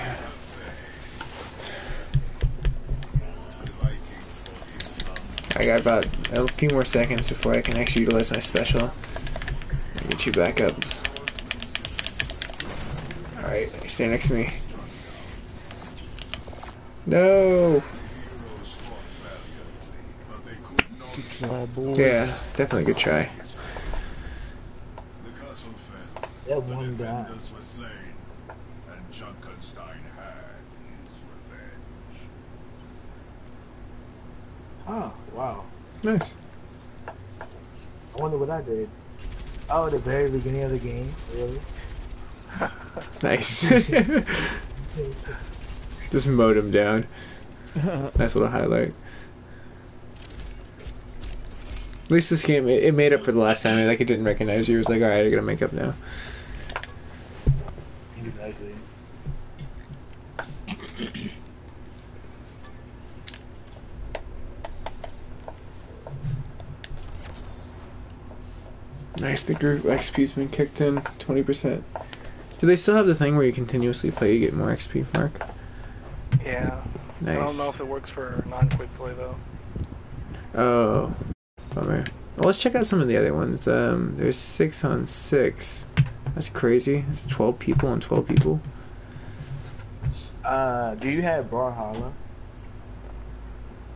I got about a few more seconds before I can actually utilize my special. Get you back up. Alright, stand next to me. No! But they could not My boy. Yeah, definitely a good try. The castle fell. That The one guy. defenders were slain. And Junkenstein had his revenge. Oh, wow. Nice. I wonder what I did. Oh, at the very beginning of the game. Really? Nice. Just mowed him down. Nice little highlight. At least this game, it, it made up for the last time. Like it didn't recognize you. It was like, all right, I gotta make up now. Exactly. Nice, the group XP's been kicked in 20%. Do they still have the thing where you continuously play, you get more XP, Mark? Yeah. Nice. I don't know if it works for non-quick play though. Oh, bummer. Well, let's check out some of the other ones. Um, there's six on six. That's crazy. It's 12 people on 12 people. Uh, do you have Brawlhalla?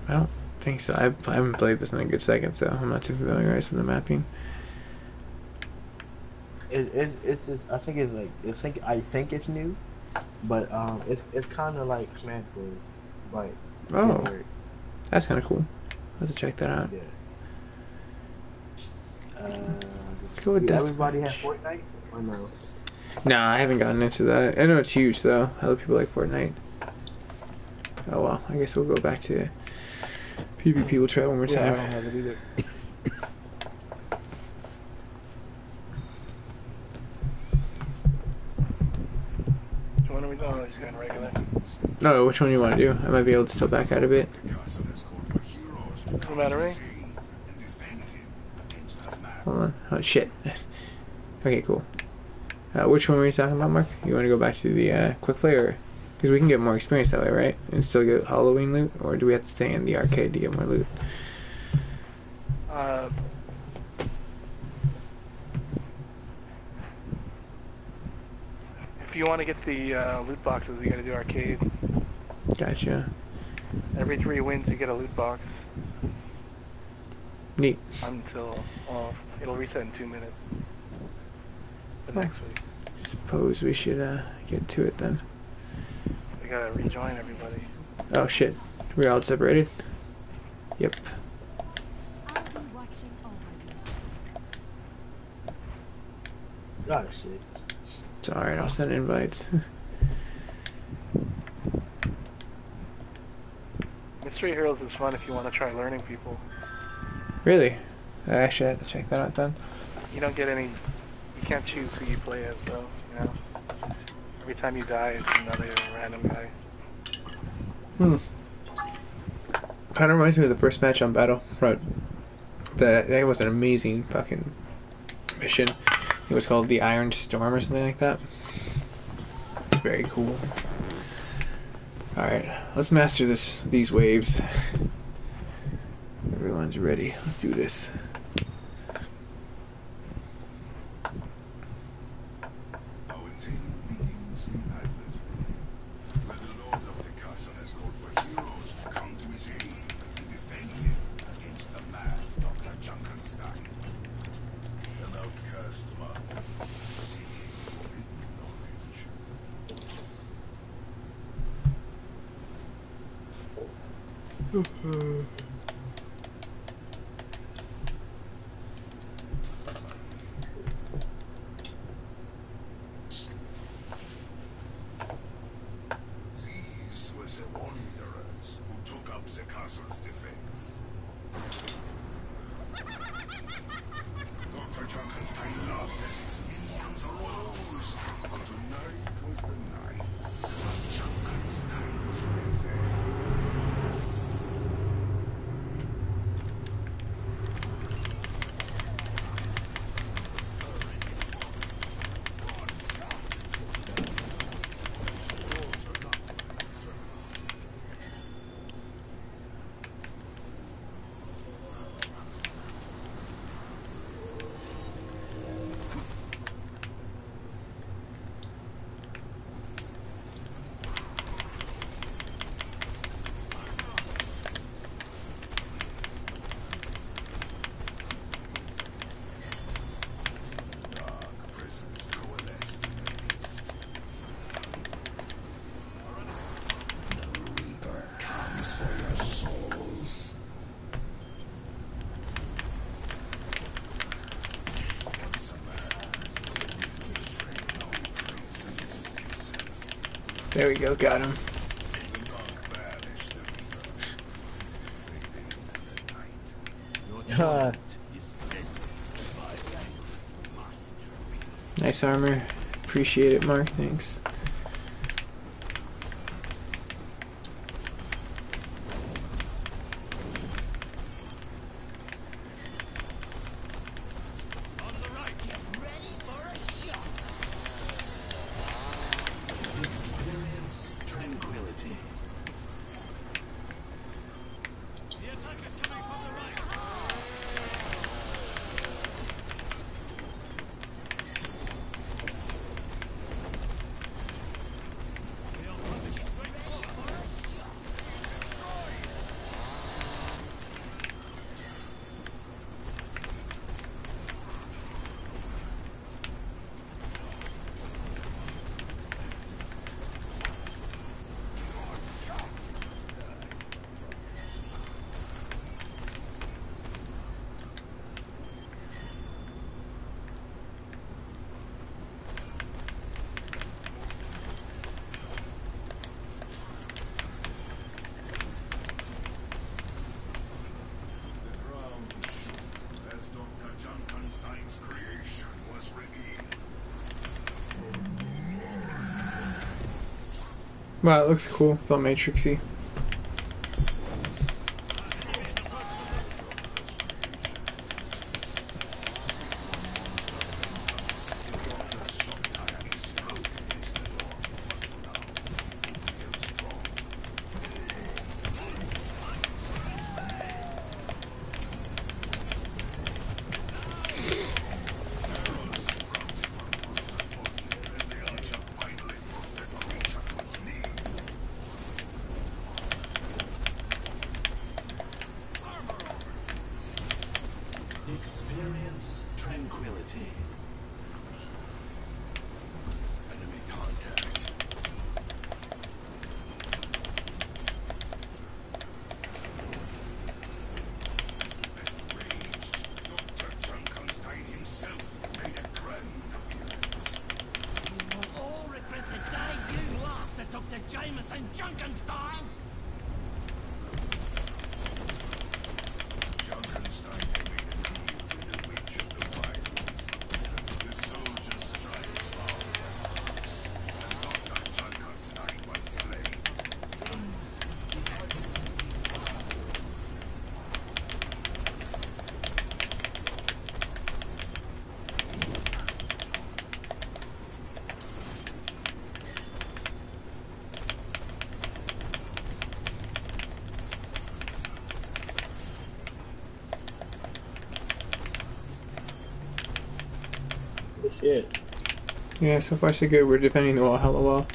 I don't think so. I, I haven't played this in a good second, so I'm not too familiarized with the mapping. It, it, it's just, I think it's like I think I think it's new, but um it's it's kind of like Smash Bros. Like Oh, that's kind of cool. Let's check that out. yeah. Uh, Let's go with do Death everybody have Fortnite or no? Nah, I haven't gotten into that. I know it's huge though. Other people like Fortnite. Oh well, I guess we'll go back to PvP. We'll try one more Yeah, I time. don't have it either. When are we doing? Oh, he's going regular. No, which one do you want to do? I might be able to still back out a bit. The castle has called for heroes to Doesn't matter to to me. aid and defend him against the mad Hold on. Oh shit. Okay, cool. Uh, which one were you talking about, Mark? You want to go back to the uh, quick play, or because we can get more experience that way, right? And still get Halloween loot, or do we have to stay in the arcade to get more loot? Uh, if you want to get the uh, loot boxes, you got to do arcade. Gotcha. Every three wins, you get a loot box Neat. until well, it'll reset in two minutes. The Oh. next week, Suppose we should uh, get to it then. we gotta rejoin everybody. Oh shit. We're all separated. Yep. I'll be watching over you. Oh shit. It's alright. I'll send invites. Mystery Heroes is fun if you want to try learning people. really? I actually have to check that out then. You don't get any. You can't choose who you play as, though. Know. Every time you die, it's another random guy. Hmm. Kind of reminds me of the first match on Battlefront. That that was an amazing fucking mission. It was called the Iron Storm or something like that. Very cool. All right, let's master this these waves. Everyone's ready. Let's do this. We go. Got him. The dark banished the reaper, fading into the night. Uh, Nice armor. Appreciate it, Mark. Thanks. Wow, it looks cool. It's all matrixy. Yeah, so far so good. We're defending the wall hella well.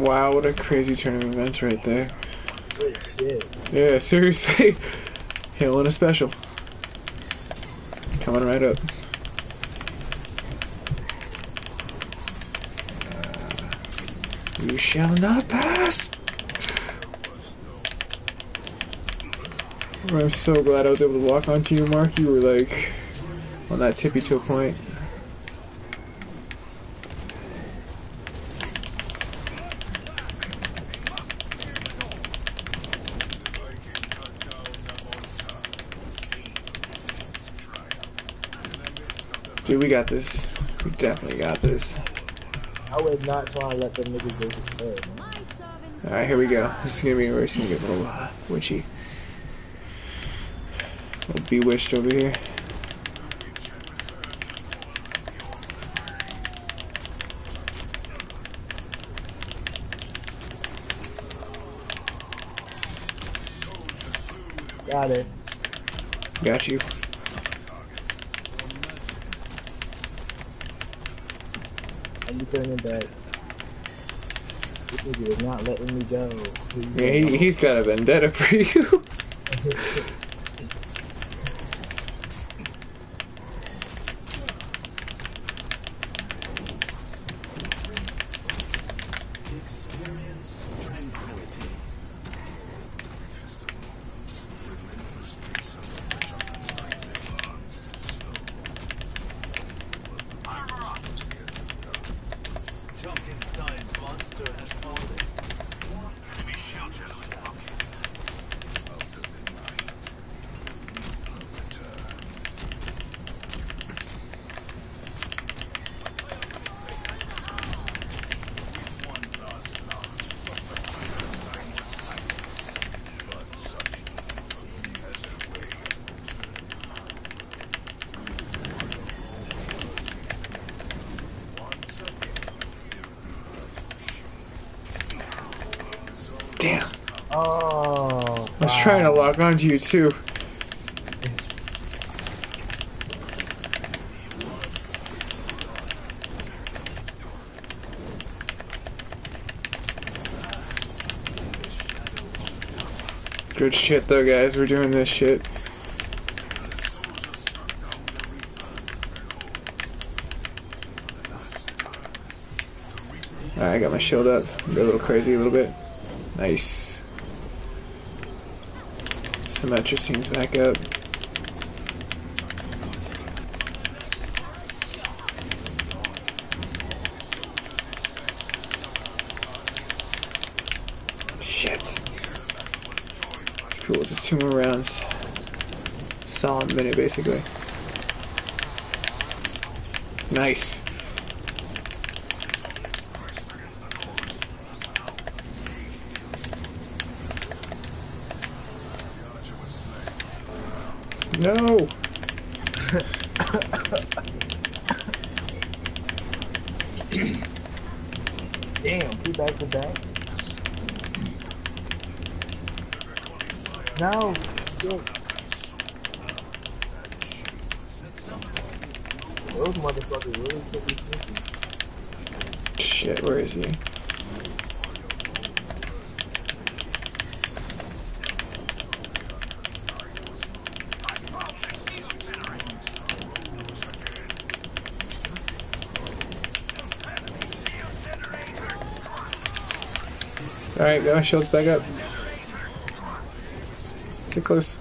Wow, what a crazy turn of events right there. Yeah, seriously. Hailing a special. Coming right up. Uh, you shall not pass! I'm so glad I was able to walk onto you, Mark. You were like on that tippy toe point. Got this. We definitely got this. I was not trying to let them niggas go to bed, man. My servants Alright, here we go. This is gonna be where it's gonna get a little uh, witchy. A little bewitched over here. Got it. Got you. I'm returning. This nigga is not letting me go. Please Yeah, he, he's got a vendetta for you. was trying to you too. Good shit though, guys. We're doing this shit. Alright, I got my shield up. Get a little crazy a little bit. Nice. Symmetra scenes back up. Shit. Cool, just two more rounds. Solid minute, basically. Nice. No! Damn, two back to back. No. Shit. Those motherfuckers really took me. Shit, where is he? Alright, got my shields back up. Stay close.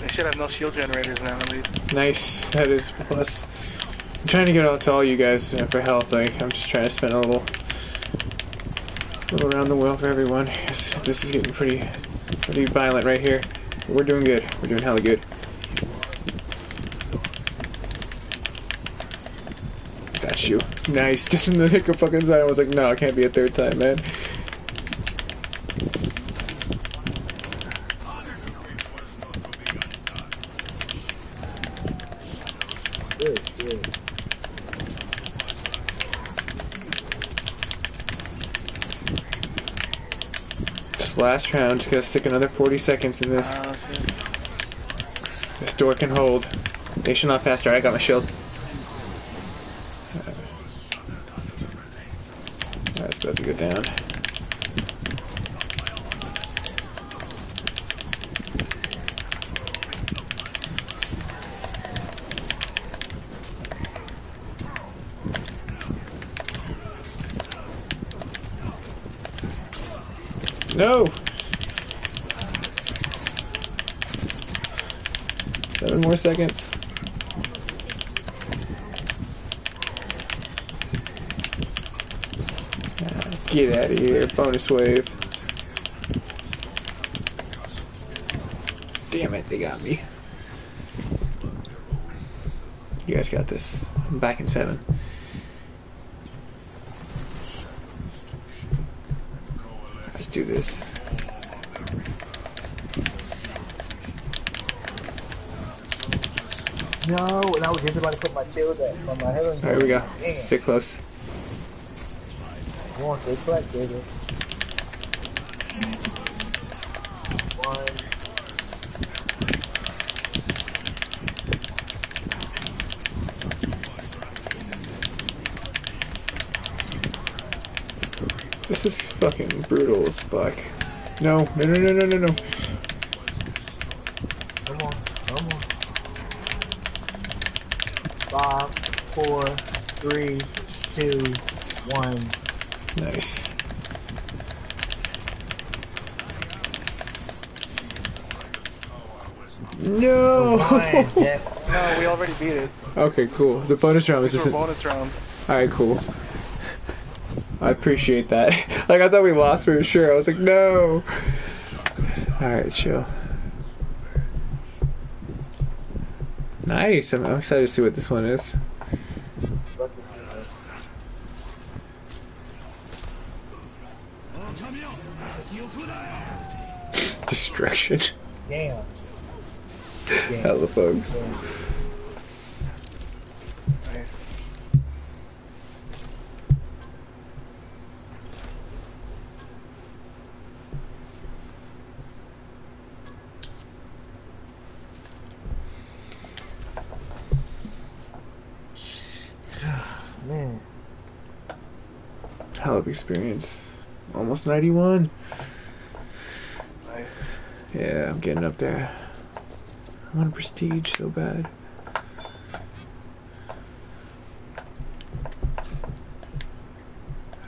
They should have no shield generators now, at least. Nice. That is a plus. I'm trying to get out to all you guys uh, for health. Like I'm just trying to spend a little, little around the wheel for everyone. This is getting pretty, pretty violent right here. But we're doing good. We're doing hella good. Got you. Nice. Just in the nick of fucking time, I was like, no, it can't be a third time, man. Good, good. This last round, just gotta stick another 40 seconds in this. Uh, shit. This door can hold. They should not faster. I got my shield. Seconds. Get out of here. Bonus wave. Damn it, they got me. You guys got this. I'm back in seven. Let's do this. No, and I was just about to put my shield up on my head. Here we go. Damn. Stick close. Come on, stay flat, baby. This is fucking brutal as fuck. No, no, no, no, no, no, no. Come on, come on. Five, four, three, two, one. Nice. No. Fine, Jeff. No, we already beat it. okay, cool. The bonus round was just. were A... bonus rounds. All right, cool. I appreciate that. like I thought we lost for sure. I was like, no. All right, chill. Nice. I'm, excited to see what this one is. Experience. Almost 91. Nice. Yeah, I'm getting up there. I want prestige so bad.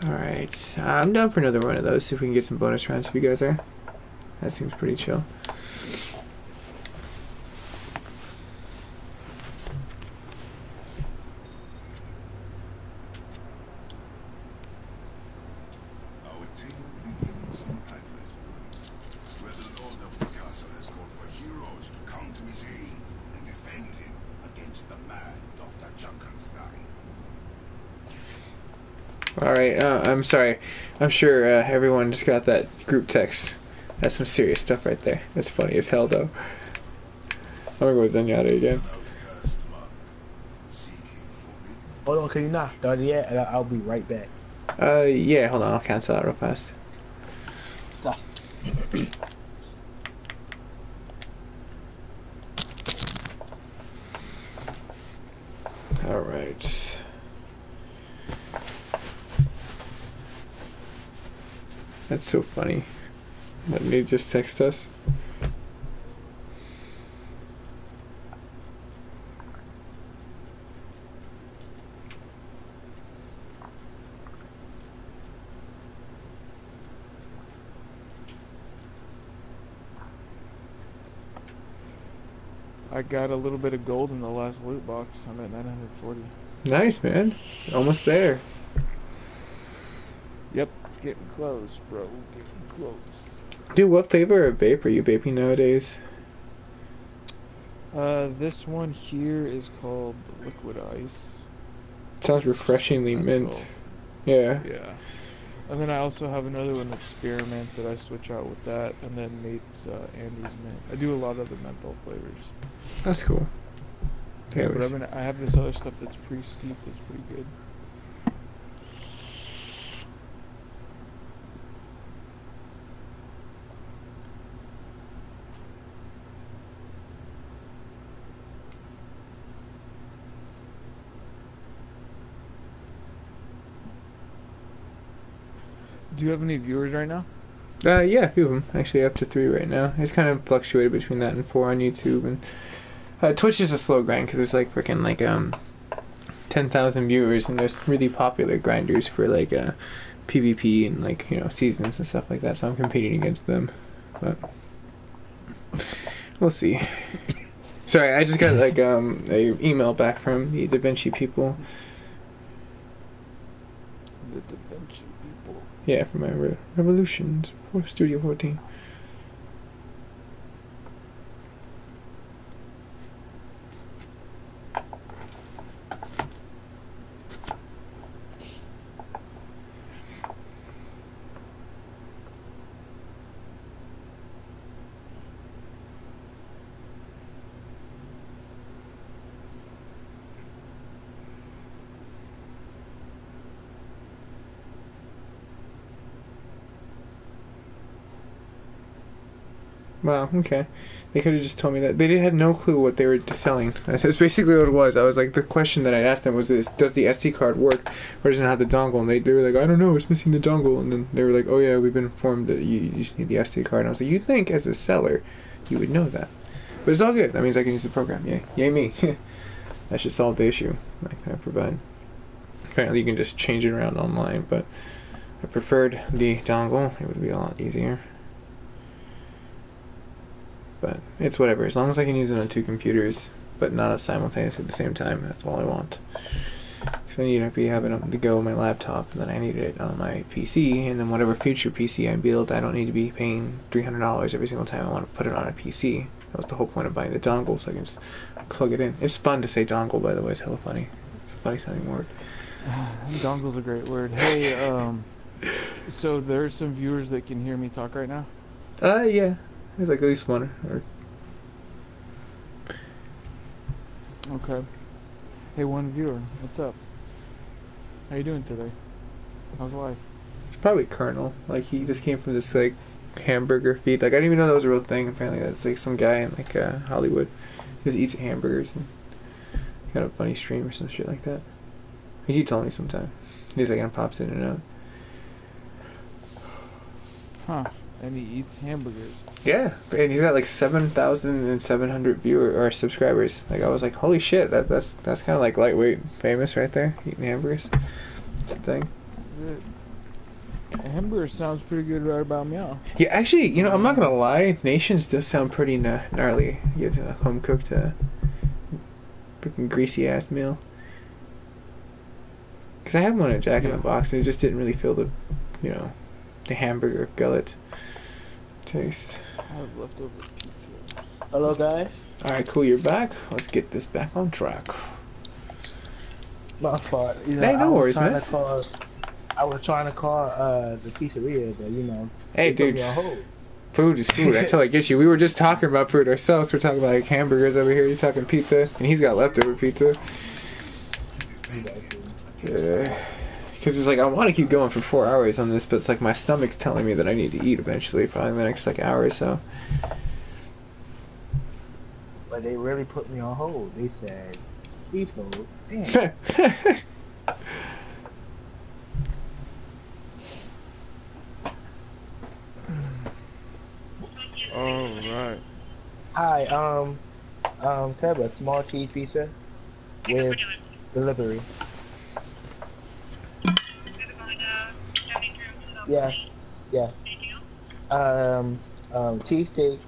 Alright, I'm down for another one of those. See if we can get some bonus rounds if you guys are. That seems pretty chill. Our tale begins in Adlersbrunn where the lord of the castle has called for heroes to come to his aid and defend him against the mad Dr. Junkenstein. Alright, uh, I'm sorry. I'm sure uh, everyone just got that group text. That's some serious stuff right there. That's funny as hell, though. I'm gonna go with Zenyatta again. Outcast monk, seeking forbidden Hold on, can you not it yet? I'll be right back. Uh, yeah, hold on, I'll cancel out real fast. Stop. Alright. That's so funny. Let me just text us. I got a little bit of gold in the last loot box. I'm at 940. Nice, man. Almost there. Getting close, bro. Getting close. Dude, what flavor of vape are you vaping nowadays? Uh, this one here is called Liquid Ice. Sounds It's refreshingly mint. Yeah. Yeah. And then I also have another one, Experiment, that I switch out with that, and then Nate's uh, Andy's Mint. I do a lot of the menthol flavors. That's cool. Yeah, but I mean, I have this other stuff that's pre-steeped that's pretty good. Do you have any viewers right now? Uh, yeah, a few of them. Actually, up to three right now. It's kind of fluctuated between that and four on YouTube, and uh, Twitch is a slow grind because there's like freaking like um ten thousand viewers, and there's really popular grinders for like uh PvP and like you know seasons and stuff like that. So I'm competing against them, but we'll see. Sorry, I just got like um a email back from the Da Vinci people. The Da Vinci people. Yeah, for my Re- Revolutions for Studio 14. Wow, okay. They could have just told me that. They had no clue what they were selling. That's basically what it was. I was like, the question that I asked them was this Does the SD card work or does it have the dongle? And they, they were like, I don't know, it's missing the dongle. And then they were like, oh yeah, we've been informed that you, you just need the SD card. And I was like, you'd think as a seller, you would know that. But it's all good. That means I can use the program. Yay. Yay me. that should solve the issue I can provide. Apparently you can just change it around online, but I preferred the dongle. It would be a lot easier. But it's whatever. As long as I can use it on two computers, but not simultaneously at the same time, that's all I want. Because I need to be having it to go on my laptop, and then I need it on my PC, and then whatever future PC I build, I don't need to be paying $300 every single time I want to put it on a PC. That was the whole point of buying the dongle, so I can just plug it in. It's fun to say dongle, by the way. It's hella funny. It's a funny sounding word. Dongle's a great word. Hey, um, so there's some viewers that can hear me talk right now. Uh, yeah. There's like at least one or Okay. Hey, one viewer, what's up? How you doing today? How's life? It's probably Colonel. Like he just came from this like hamburger feed. Like I didn't even know that was a real thing. Apparently that's like some guy in like uh, Hollywood who just eats hamburgers and got a funny stream or some shit like that. He told me sometime. He's like, and pops in and out. Huh? And he eats hamburgers. Yeah, and he's got like seven thousand and seven hundred viewer or subscribers. Like I was like, holy shit, that that's that's kind of like lightweight famous right there, eating hamburgers. It's a thing. The hamburger sounds pretty good right about meow. Yeah, actually, you know, I'm not gonna lie. Nations does sound pretty gna- gnarly. You get a home cooked, uh, freaking greasy ass meal. Cause I had one at Jack in the Box and it just didn't really feel the, you know, the hamburger gullet taste. I have leftover pizza. Hello, guy. All right, cool. You're back. Let's get this back on track. My fault. You know, Hey, no I worries, man. Call, I was trying to call uh, the pizzeria, but you know, Hey, dude. me on hold. Food is food. I totally get you. We were just talking about food ourselves. We're talking about like hamburgers over here. You're talking pizza, and he's got leftover pizza. Yeah. Because it's like I want to keep going for four hours on this, but it's like my stomach's telling me that I need to eat eventually, probably in the next like hour or so. But they really put me on hold. They said, please hold. Damn. All right. Hi, um, um, can I have a small cheese pizza with delivery? Yeah, yeah. Um, um, cheesesteak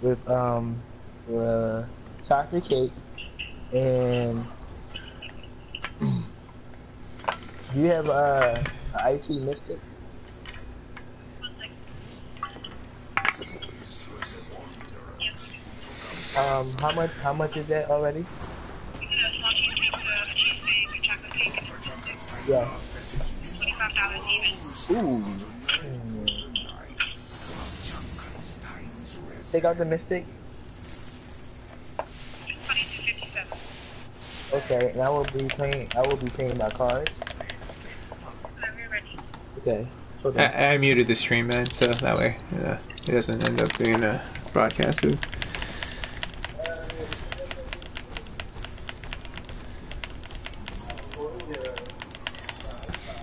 with um, uh, chocolate cake and. Do you have uh, a IT Mystic? Um, how much? How much is that already? Yeah. Ooh. Take out the Mystic. Okay, and I will be paying. I will be paying my card. Okay. Hold on. I, I muted the stream, man, so that way uh, it doesn't end up being uh, broadcasted.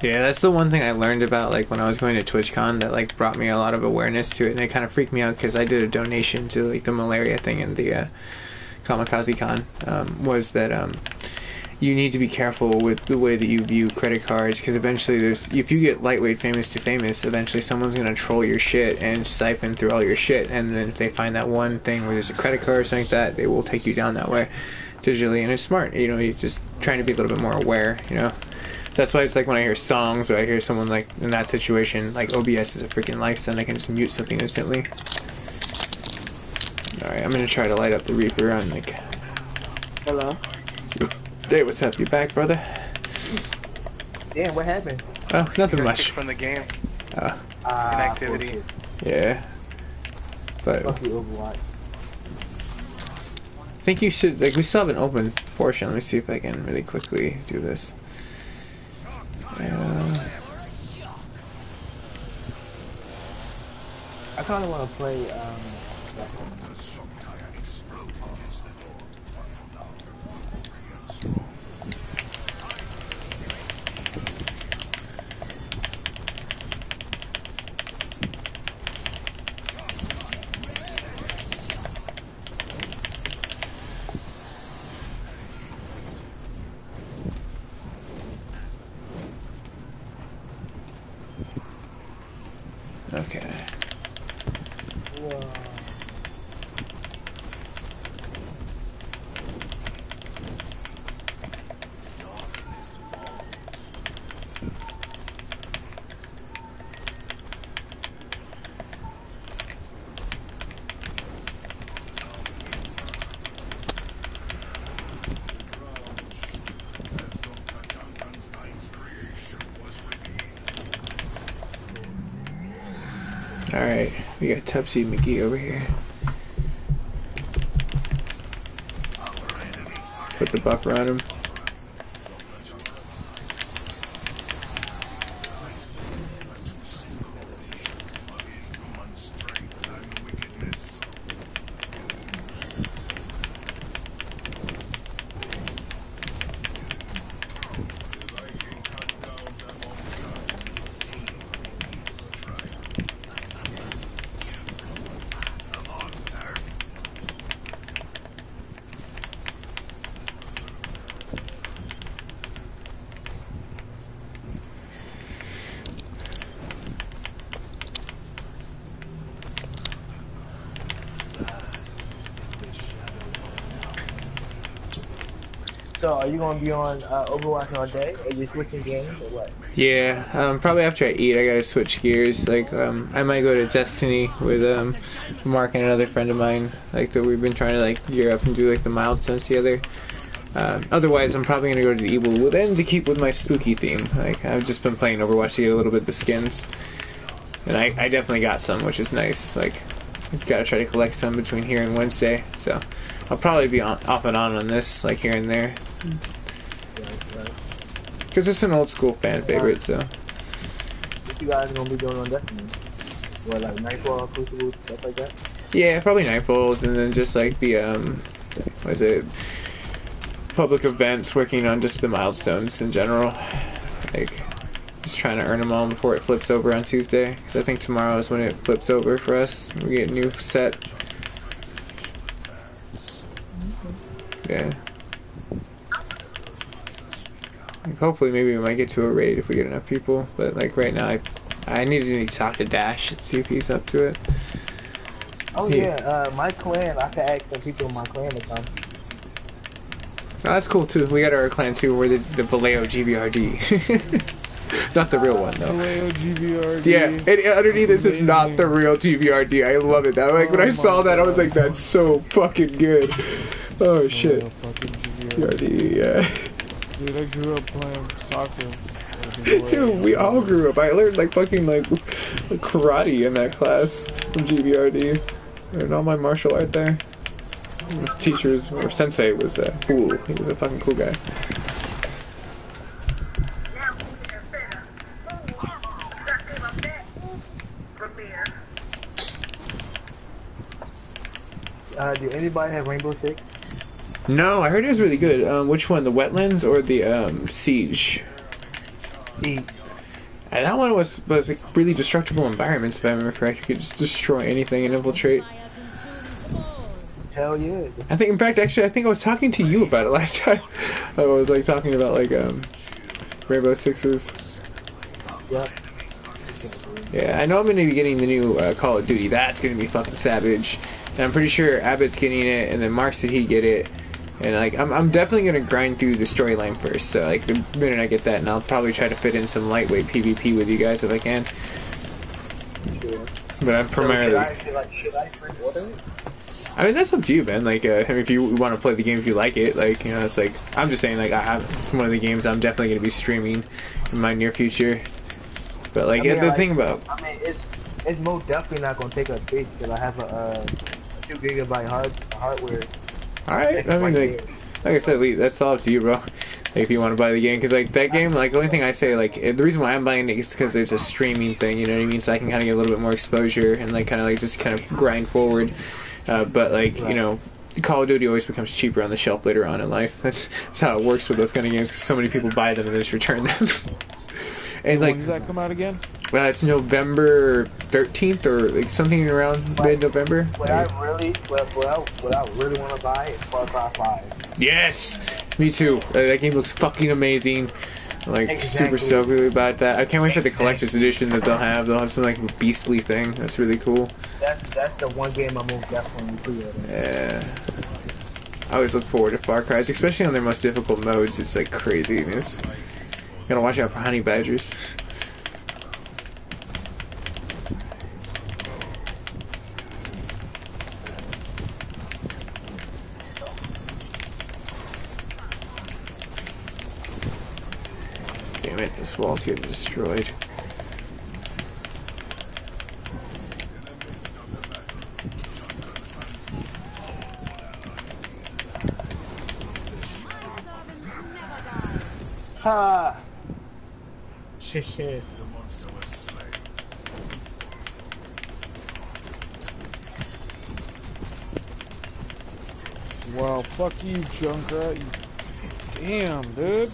Yeah, that's the one thing I learned about like when I was going to TwitchCon that like brought me a lot of awareness to it, and it kind of freaked me out because I did a donation to like the malaria thing in the uh, Kamikaze Con. Um, was that um, you need to be careful with the way that you view credit cards because eventually there's if you get lightweight famous to famous, eventually someone's gonna troll your shit and siphon through all your shit, and then if they find that one thing where there's a credit card or something like that, they will take you down that way digitally, and it's smart. You know, you're just trying to be a little bit more aware. You know That's why it's like when I hear songs or I hear someone like in that situation, like OBS is a freaking lifestyle. I can just mute something instantly. All right, I'm gonna try to light up the Reaper on like. Hello. Hey, what's up? You back, brother? Damn, what happened? Oh, nothing much. from the game. Uh, Ah, Inactivity. bullshit. yeah. But Fuck you, Overwatch. I think you should like we still have an open portion. Let me see if I can really quickly do this. Uh, I kind of want to play. Um, we got Tupsy McGee over here. Put the buffer on him. So, are you gonna be on uh, Overwatch all day? Are you switching games or what? Yeah, um, probably after I eat, I gotta switch gears. Like, um, I might go to Destiny with um, Mark and another friend of mine. Like that, we've been trying to like gear up and do like the milestones together. Uh, otherwise, I'm probably gonna go to the Evil Within to keep with my spooky theme. Like, I've just been playing Overwatch to get a little bit the skins, and I, I definitely got some, which is nice. Like, gotta try to collect some between here and Wednesday. So, I'll probably be on, off and on on this, like here and there, because it's an old school fan favorite. So. What you guys gonna be doing on Destiny? What, like Nightfall, Crucible, stuff like that? Yeah, probably Nightfalls, and then just like the um, what is it? Public events, working on just the milestones in general. Like, just trying to earn them all before it flips over on Tuesday. Because I think tomorrow is when it flips over for us. We get a new set. Yeah. Like, hopefully, maybe we might get to a raid if we get enough people. But like right now, I, I need to talk to Dash and see if he's up to it. Oh Yeah. yeah, uh, my clan. I can ask some people in my clan to come. Oh, that's cool too. We got our clan too. We're the, the Vallejo GVRD. not the real one though. Vallejo GVRD. Yeah, and underneath it says not the real GVRD. I love it. That like when Oh I my saw that, I was like, that's so fucking good. Oh shit, Vallejo fucking GVRD. GVRD. Yeah, Dude, I grew up playing soccer. dude, we all grew up. I learned like fucking like karate in that class from GVRD. Learned all my martial art there. The teachers or sensei was uh, cool. He was a fucking cool guy. Uh, do anybody have Rainbow Six? No, I heard it was really good. Um, which one, the wetlands or the um, siege? And that one was was like really destructible environments, if I remember correct. You could just destroy anything and infiltrate. Fire consumes all. Hell yeah. I think, in fact, actually, I think I was talking to you about it last time. I was like talking about like um, Rainbow Sixes. Yep. Yeah, I know I'm gonna be getting the new uh, Call of Duty. That's gonna be fucking savage. And I'm pretty sure Abbott's getting it, and then Mark said he'd get it. And like I'm, I'm definitely gonna grind through the storyline first. So like the minute I get that, and I'll probably try to fit in some lightweight PvP with you guys if I can. But I'm So primarily. should I, should I, should I? I mean, that's up to you, man. Like, uh, if you want to play the game, if you like it, like, you know, it's like I'm just saying, like, I have it's one of the games I'm definitely going to be streaming in my near future. But like, I mean, the like- thing about I mean, it's it's most definitely not gonna take a space because I have a, uh, a two gigabyte hard hardware. All right, I mean, like, like I said, that's all up to you, bro. Like, if you want to buy the game, because like that game, like the only thing I say, like the reason why I'm buying it is because it's a streaming thing. You know what I mean? So I can kind of get a little bit more exposure and like kind of like just kind of grind forward. Uh, but like you know. Call of Duty always becomes cheaper on the shelf later on in life. That's, that's how it works with those kind of games because so many people buy them and then just return them. and when like, does that come out again? uh, it's November 13th or like something around mid-November. What I really, what, what, I, what I really want to buy is Far Cry Five. Yes, me too. Uh, that game looks fucking amazing. Like super Exactly. stoked really about that. I can't wait for the collector's edition that they'll have. They'll have some like beastly thing. That's really cool. That's that's the one game I'm most definitely pre-ordering. Yeah. I always look forward to Far Cry's, especially on their most difficult modes. It's like craziness. Gotta watch out for honey badgers. Damn it, this wall's getting destroyed. Ha! Slain. Wow, fuck you, Junkrat. Damn, dude.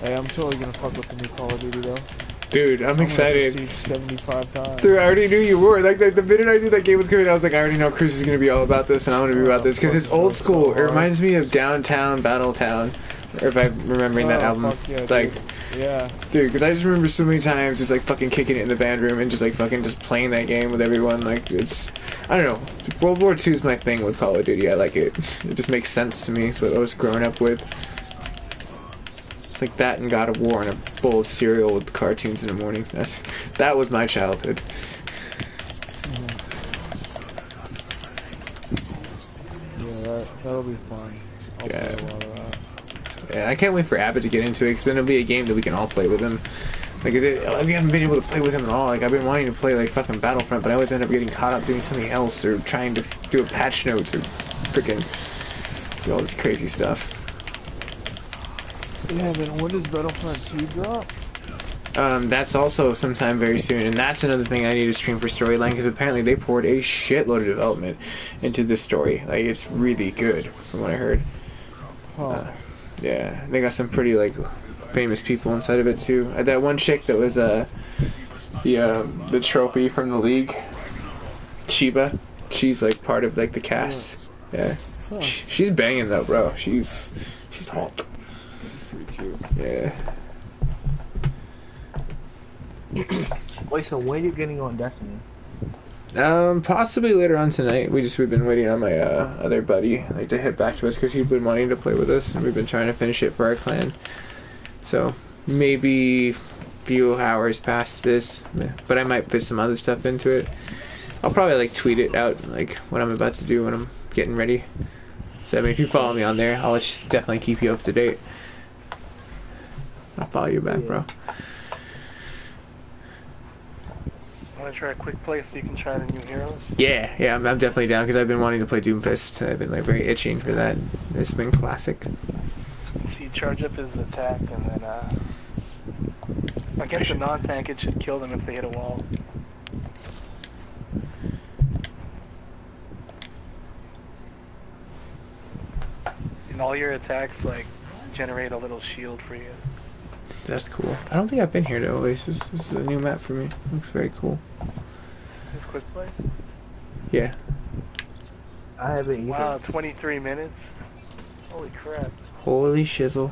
Hey, I'm totally gonna fuck with the new Call of Duty though. Dude, I'm I'm excited. 75 times. Dude, I already knew you were. Like, like the minute I knew that game was coming, I was like, I already know Chris is gonna be all about this, and I'm gonna be about this because it's old school. It reminds me of Downtown Battletown, if I'm remembering that Oh, album. fuck yeah, like, dude. Yeah. dude, because I just remember so many times just like fucking kicking it in the band room and just like fucking just playing that game with everyone. Like, it's, I don't know. World War II is my thing with Call of Duty. I like it. It just makes sense to me. It's what I was growing up with. Like that and God of War and a bowl of cereal with cartoons in the morning. That's that was my childhood. Yeah, that, that'll be fun. I'll Yeah. play a lot of that. Yeah, I can't wait for Abbott to get into it because then it'll be a game that we can all play with him. Like, it, we haven't been able to play with him at all. Like, I've been wanting to play like fucking Battlefront, but I always end up getting caught up doing something else or trying to do a patch notes or freaking do all this crazy stuff. Yeah, man, when does Battlefront 2 drop? Um, that's also sometime very soon, and that's another thing I need to stream for storyline because apparently they poured a shitload of development into this story. Like, it's really good from what I heard. Huh. Uh, Yeah, they got some pretty like famous people inside of it too. Uh, that one chick that was uh the uh, the trophy from the league, Chiba. She's like part of like the cast. Yeah, Huh. Sh- she's banging though, bro. She's she's hot. Cute. Yeah. Wait, so when are you getting on Destiny? Um, possibly later on tonight. We just we've been waiting on my uh, other buddy like to hit back to us because he's been wanting to play with us, and we've been trying to finish it for our clan. So maybe a few hours past this, but I might put some other stuff into it. I'll probably like tweet it out like what I'm about to do when I'm getting ready. So I mean, if you follow me on there, I'll definitely keep you up to date. I'll follow you back, bro. Want to try a quick play so you can try the new heroes? Yeah, yeah, I'm, I'm definitely down because I've been wanting to play Doomfist. I've been like very itching for that. It's been classic. See, charge up his attack and then, uh... Against a non-tank, it should kill them if they hit a wall. And all your attacks, like, generate a little shield for you. That's cool. I don't think I've been here to Oasis. This is a new map for me. Looks very cool. This quick play? Yeah. I haven't either. Wow, 23 minutes? Holy crap. Holy shizzle.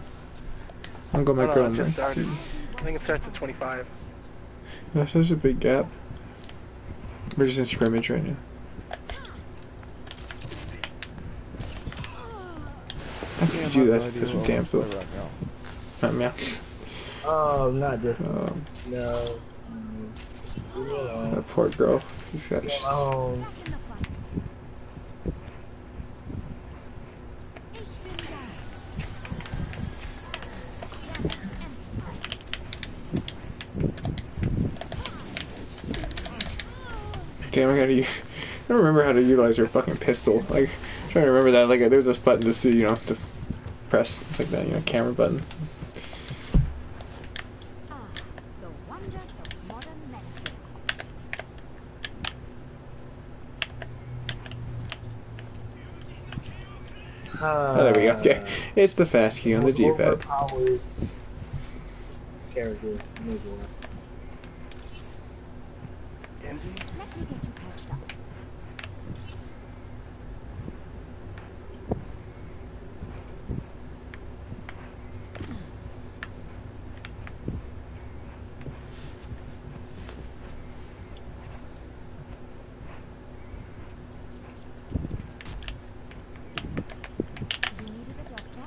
I'm going my no, girl it in just my started. seat. I think it starts at 25. That's such a big gap. We're just in scrimmage right now. How could you do that to such a damsel? Not meow. Oh, not this. Um, No. Leave me alone. that poor girl. She's got. Leave me alone. Back in the fight. Ich bin da. Damn, I gotta. Use, I don't remember how to utilize her fucking pistol. Like, I'm trying to remember that. Like, there's this button just to, you know, to press. It's like that, you know, camera button. Ah, the wonders of modern medicine. Ah. Oh, there we go. Okay, it's the fast key on the D-pad. Overpowered character. Nigga. Genji? Let me get you patched up. You needed a doctor?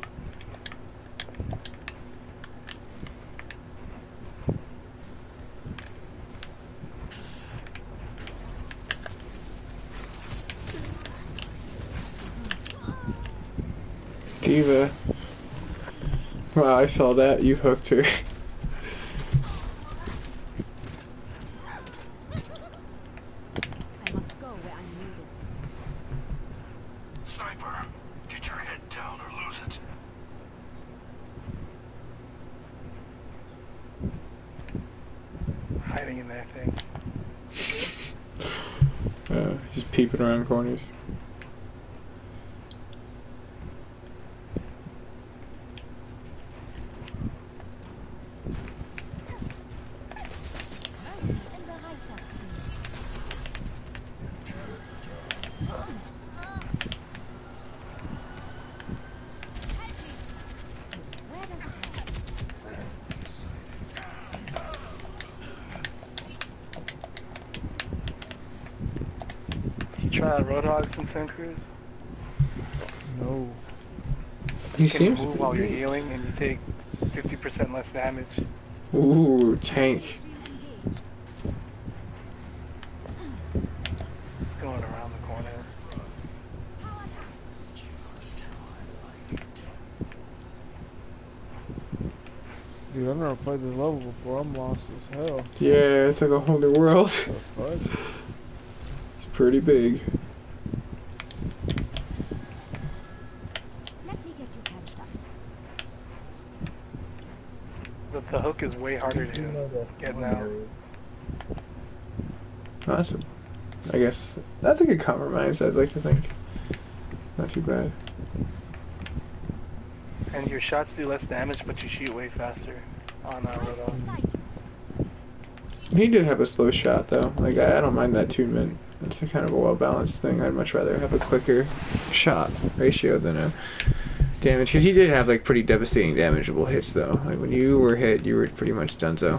D.Va. Wow, I saw that. You hooked her. Uh, peeping around must go where I'm needed. Sniper, get your head down or lose it. Hiding in that thing. Uh, just peeping around corners. Mercy in Bereitschaftsdienst. Where does it hurt? Uh, you try Roadhogs in Sun Cruz? No. He You can seems move while you're healing and you take 50% less damage. Ooh, tank. It's going around the corner. Dude, I've never played this level before. I'm lost as hell. Yeah, it's like a whole new world. It's pretty big. Is way harder to get now. Awesome. I guess that's a good compromise, I'd like to think. Not too bad. And your shots do less damage, but you shoot way faster on uh, Roadhog. He did have a slow shot, though. Like, I, I don't mind that tunement. It's a kind of a well balanced thing. I'd much rather have a quicker shot ratio than a damage. Because he did have, like, pretty devastating damageable hits, though. Like, when you were hit, you were pretty much done so.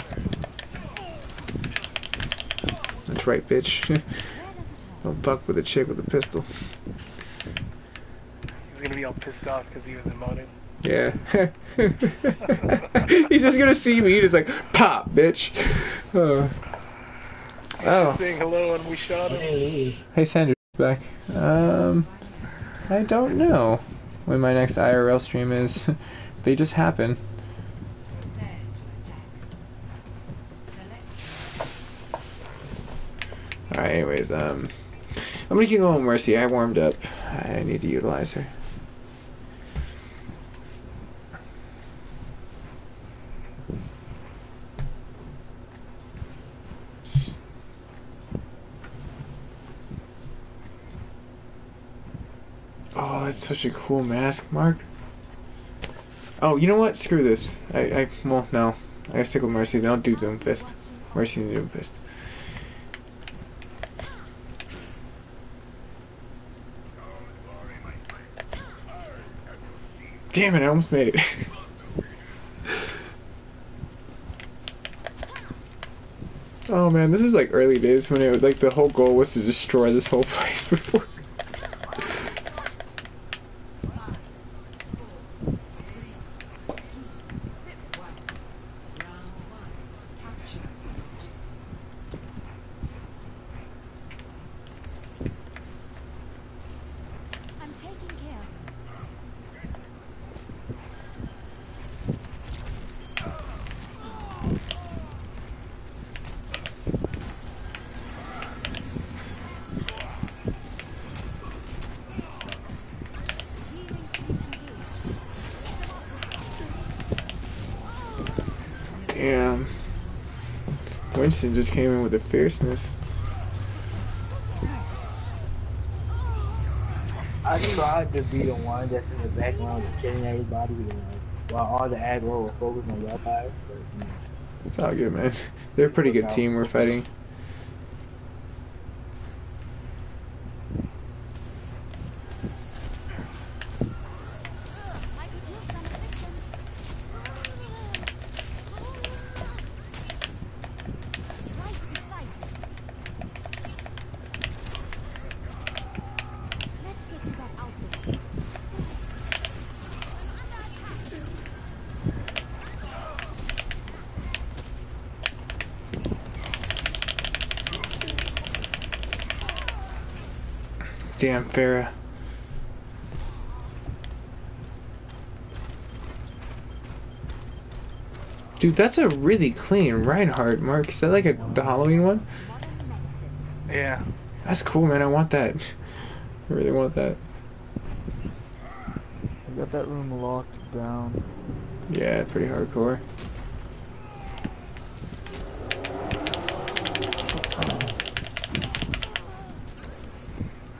That's right, bitch. Where does? Don't fuck with a chick with a pistol. He's gonna be all pissed off because he was emoting. Yeah. He's just gonna see me, just like, pop, bitch. Uh, He's Oh. saying hello and we shot him. hey, Sandra's back. Um, I don't know when my next IRL stream is. they just happen. Alright, anyways, um, I'm gonna keep going, Mercy. I warmed up. I need to utilize her. Oh, that's such a cool mask, Mark. Oh, you know what? Screw this. I, I, well, no. I gotta stick with Mercy. They don't do Doomfist. Mercy and Doomfist. Damn it, I almost made it. Oh man, this is like early days when it like the whole goal was to destroy this whole place before. I'm taking care of them. Healing stream engaged. Damn. Winston just came in with a fierceness. I tried to be the one that's in the background killing everybody, while all the aggro will focus on your guys. But, you know, It's all good, man. They're a pretty good team we're fighting. I could use some assistance. Right beside you. Let's get to that outbuilding. I'm under attack. Damn, Pharah. Dude, that's a really clean Reinhardt, Mark. Is that like a the Halloween one? Yeah. That's cool, man. I want that. I really want that. I got that room locked down. Yeah, pretty hardcore.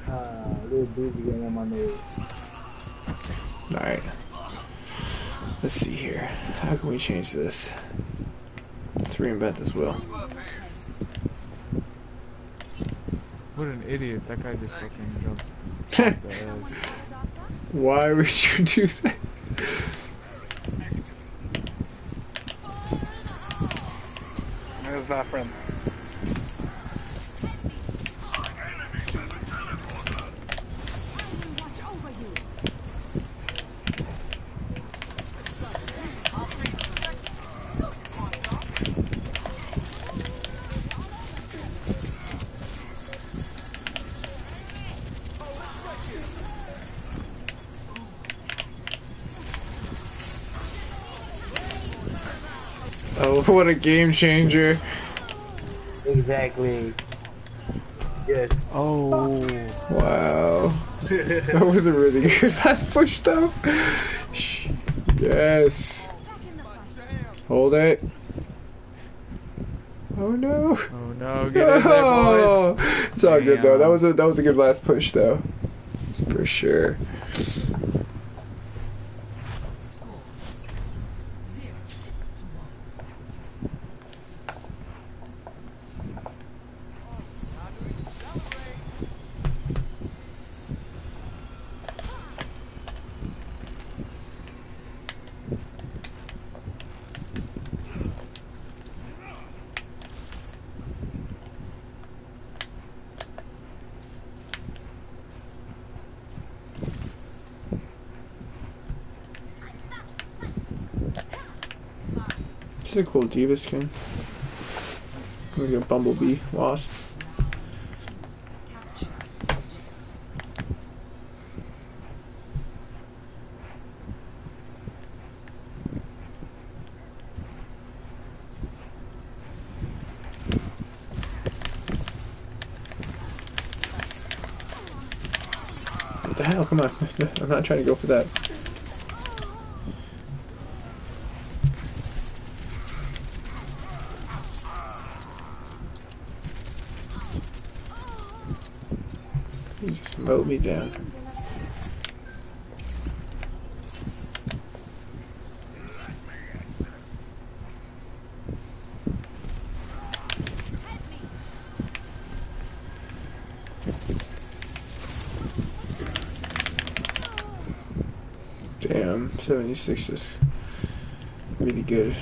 uh, little busy getting on my nerves. Alright. Let's see here. How can we change this? Let's reinvent this wheel. What an idiot. That guy just fucking jumped off the edge. Why would you do that? It was not friendly. Watch over you. Oh, what a game changer. Exactly. Yes. Oh. Wow. That was a really good last push, though. Yes. Back in the fight. Hold it. Oh no. Oh no, get in there, boys. it's all good though. That was a that was a good last push though, for sure. It's a cool D.Va skin. Like a bumblebee wasp. What the hell? Come on. I'm not trying to go for that. Mowed me down. Damn, 76 just really good.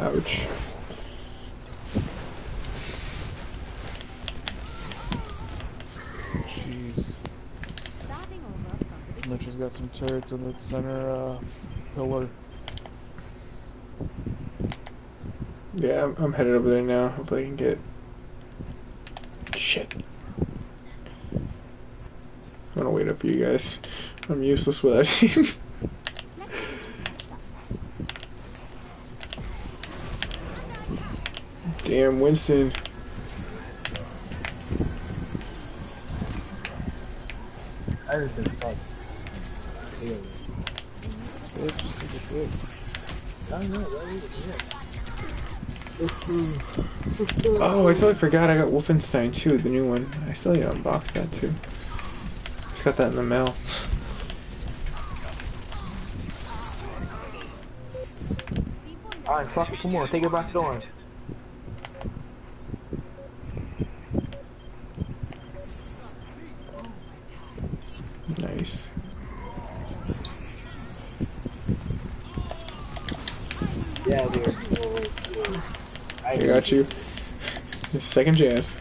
Ouch. Jeez. Starting over from the beginning. Mitch has got some turrets in the center uh, pillar. Yeah, I'm, I'm headed over there now. Hopefully I can get. Shit. I'm gonna wait up for you guys. I'm useless team. See what you. Damn, Winston. I totally forgot I got Wolfenstein 2, the new one. I still need to unbox that too. Just got that in the mail. Alright, fuck it, come on, take it back to the one. Nice. Yeah, dude. I got you. Second chance.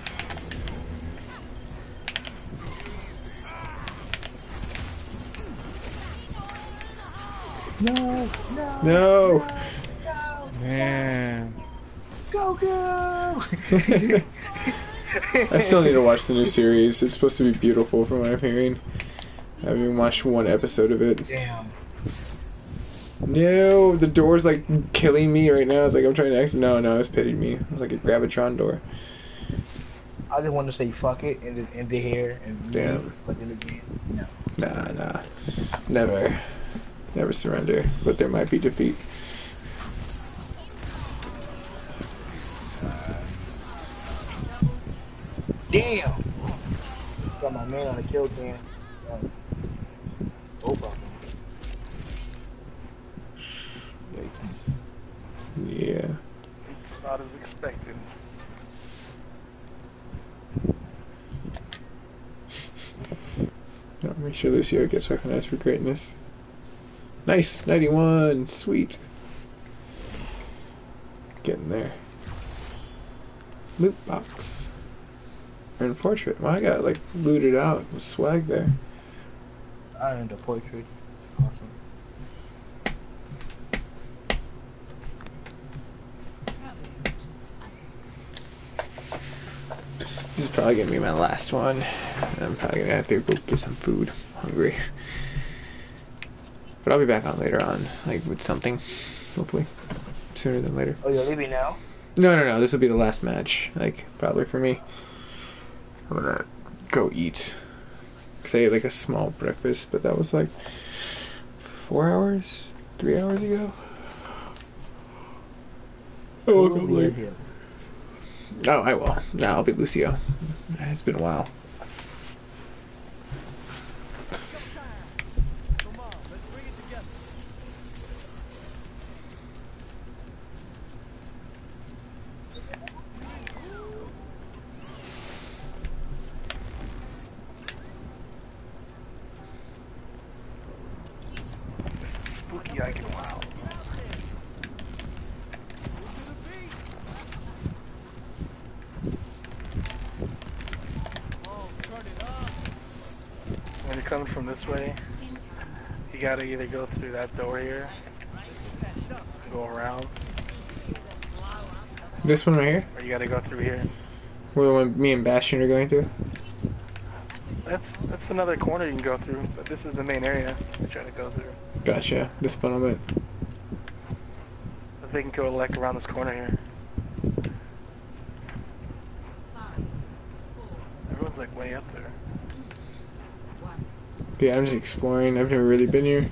No, no, No! Man. go, go! I still need to watch the new series. It's supposed to be beautiful from what I'm hearing. I haven't even watched one episode of it. Damn. No, the door's like killing me right now. It's like I'm trying to exit. No, no, it's pitying me. It's like a Gravitron door. I just want to say fuck it and then end it here and Damn. but then again, no. Nah, nah. Never. Never surrender. But there might be defeat. Damn! Got my man on a kill cam. Uh, both of them. Yeah. It's not as expected. I'll make sure Lucio gets recognized for greatness. Nice! 91! Sweet! Getting there. Loot box. Earn portrait. Well, I got like looted out with swag there. I earned a portrait. Awesome. This is probably gonna be my last one. I'm probably gonna have to go get some food. I'm hungry. But I'll be back on later on, like with something, hopefully. Sooner than later. Oh, you're leaving now? No, no, no. This will be the last match, like probably for me. I'm gonna go eat. Cause I ate like a small breakfast, but that was like four hours, three hours ago. Oh, I woke up will be late. here? Oh, I will. No, I'll be Lucio. It's been a while. Gotta either go through that door here, go around, This one right here, or you gotta go through here. where the one me and Bastion are going through. That's that's another corner you can go through, but this is the main area you try to go through. Gotcha. This funnel But they can go like around this corner here. Everyone's like way up there. Yeah, I'm just exploring. I've never really been here.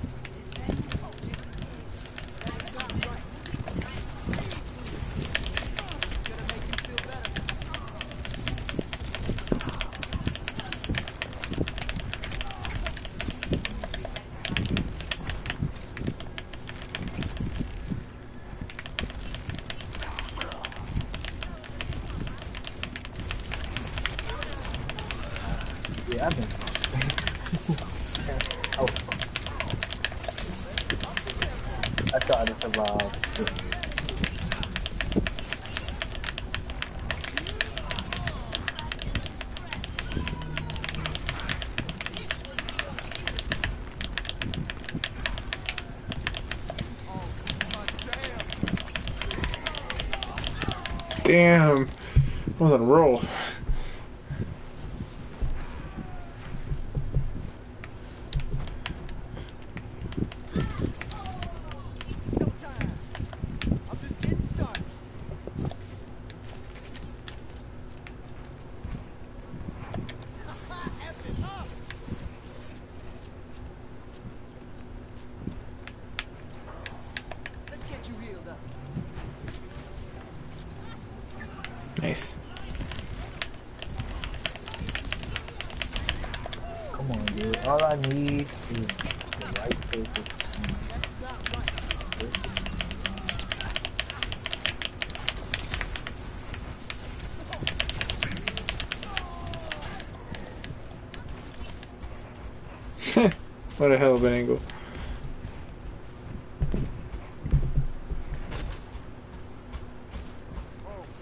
What a hell of an angle.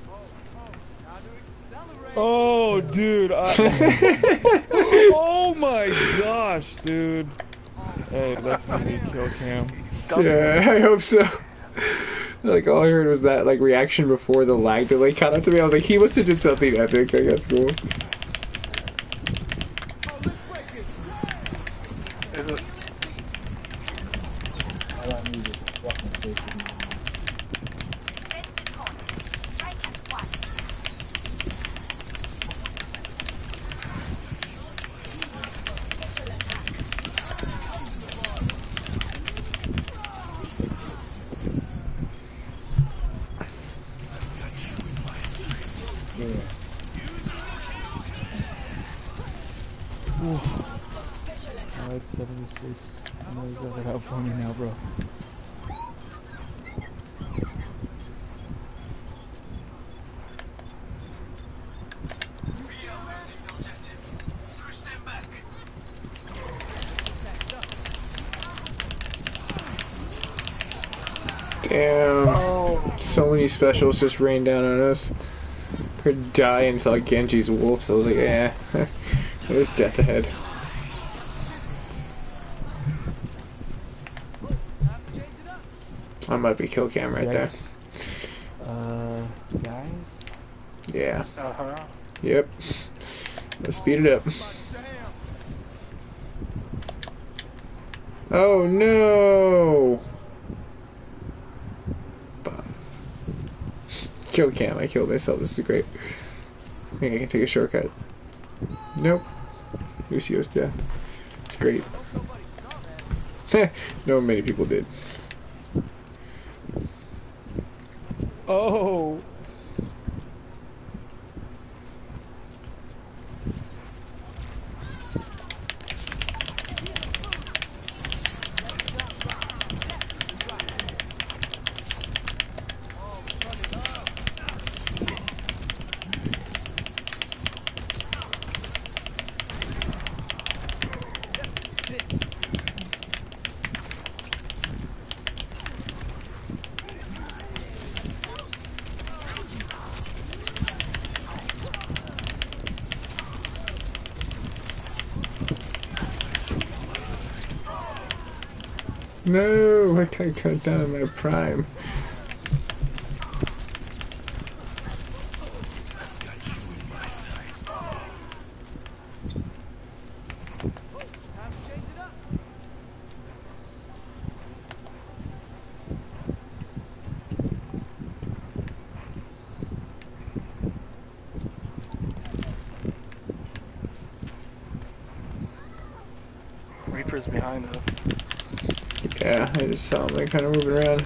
Oh. Time to accelerate. Dude. I... oh my gosh, dude. Hey, that's me kill cam. Yeah, I hope so. Like all I heard was that like reaction before the lag delay caught up to me. I was like, he must have did something epic. Like that's cool. Damn. So many specials just rained down on us. Could die until Genji's wolf, so I was like, eh. There's death ahead. Might be kill cam right there. Uh, guys? Yeah. Uh huh. Yep. Let's speed it up. Oh no! Bah. Kill cam, I killed myself. This is great. I think I can take a shortcut. Nope. Lucio's death. It's great. Nobody saw that. no many people did. Oh! No, I can't cut down my prime. Time to change it up. Reaper's behind us. Like kind of moving around.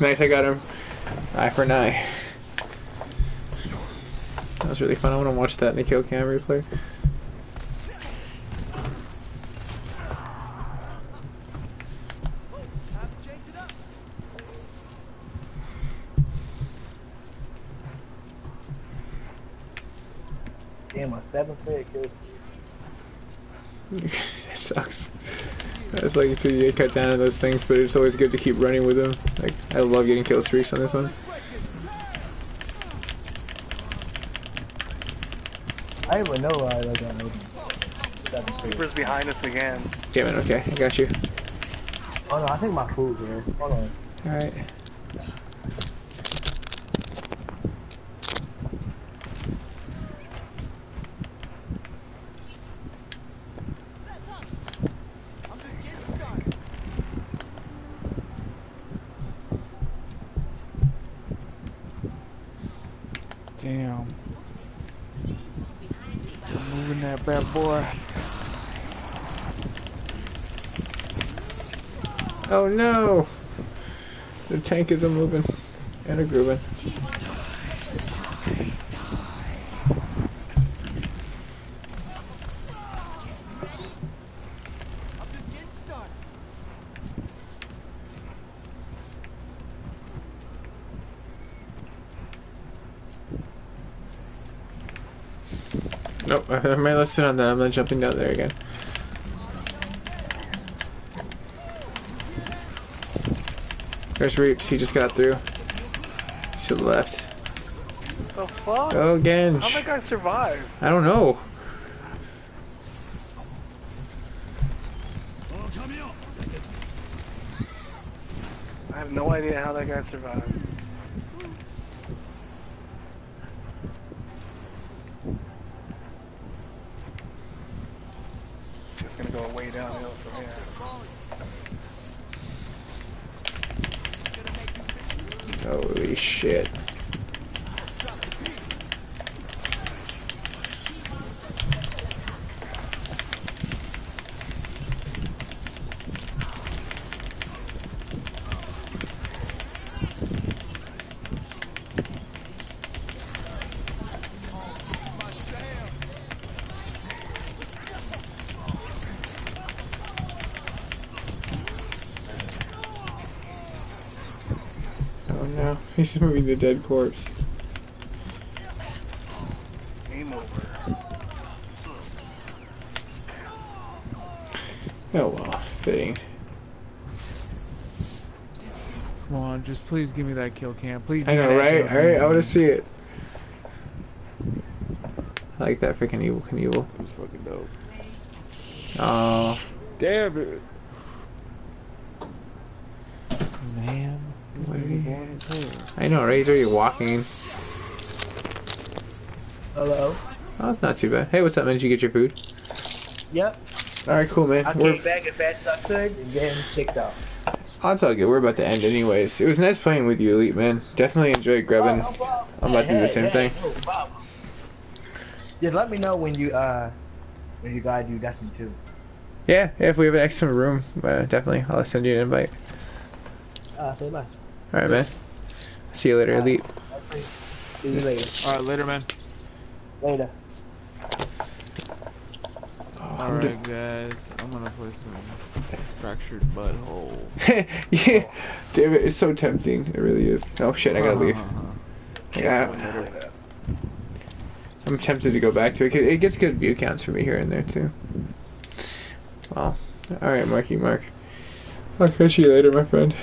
Nice, I got him. Eye for an eye. That was really fun. I want to watch that kill cam replay. Time to change it up. Damn, my seventh hit killed. it sucks. It's like until you get cut down on those things, but it's always good to keep running with them. Like I love getting kill streaks on this one. Let's break it. Damn. I didn't even know I like got open. Reaper's behind us again. Damn it, okay, I got you. Oh no, I think my food's here. Hold on. Alright. Damn. Moving that bad boy. Oh no! The tank isn't moving. And a grooving. I'm just getting started. Nope, Listen on that. I'm not jumping down there again. There's Reaps, he just got through. He's to the left. The fuck? Oh, Genj. How'd that guy survive? I don't know. I have no idea how that guy survived. Just gonna go way downhill from here. Holy shit. Oh no, he's just moving the dead corpse. Game over. Oh well, fitting. Come on, just please give me that kill cam. Please. I know, right? kill Alright, I wanna see it. I like that freaking Evel Knievel. It was fucking dope. Oh, Damn it. Man. He's What gonna did be he- boring as hell. I know? He's already walking. Hello. Oh, it's not too bad. Hey, what's up, man? Did you get your food? Yep. Alright, cool, man. I We're, came back as fast stuff thing and getting kicked out. oh, it's all good. We're about to end anyways. It was nice playing with you, Elite, man. Definitely enjoyed grubbing. Oh, no. I'm about to do the same thing. no. Just let me know when you uh when you guys do Destiny 2. Yeah, yeah, if we have an extra room, uh, definitely. I'll send you an invite. Uh, say bye. Alright, man. See you later, Elite. See you later. Alright, later, man. Later. Oh, Alright, guys. I'm gonna play some Fractured Butthole. yeah, damn it, it's so tempting. It really is. Oh shit, I gotta leave. Uh-huh. Yeah, I'm tempted to go back to it. It gets good view counts for me here and there too. Well, all right, Marky Mark. I'll catch you later, my friend.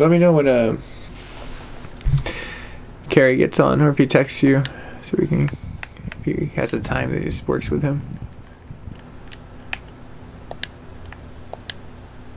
Let me know when uh, Carrie gets on, or if he texts you, so we can. If he has a time that just works with him.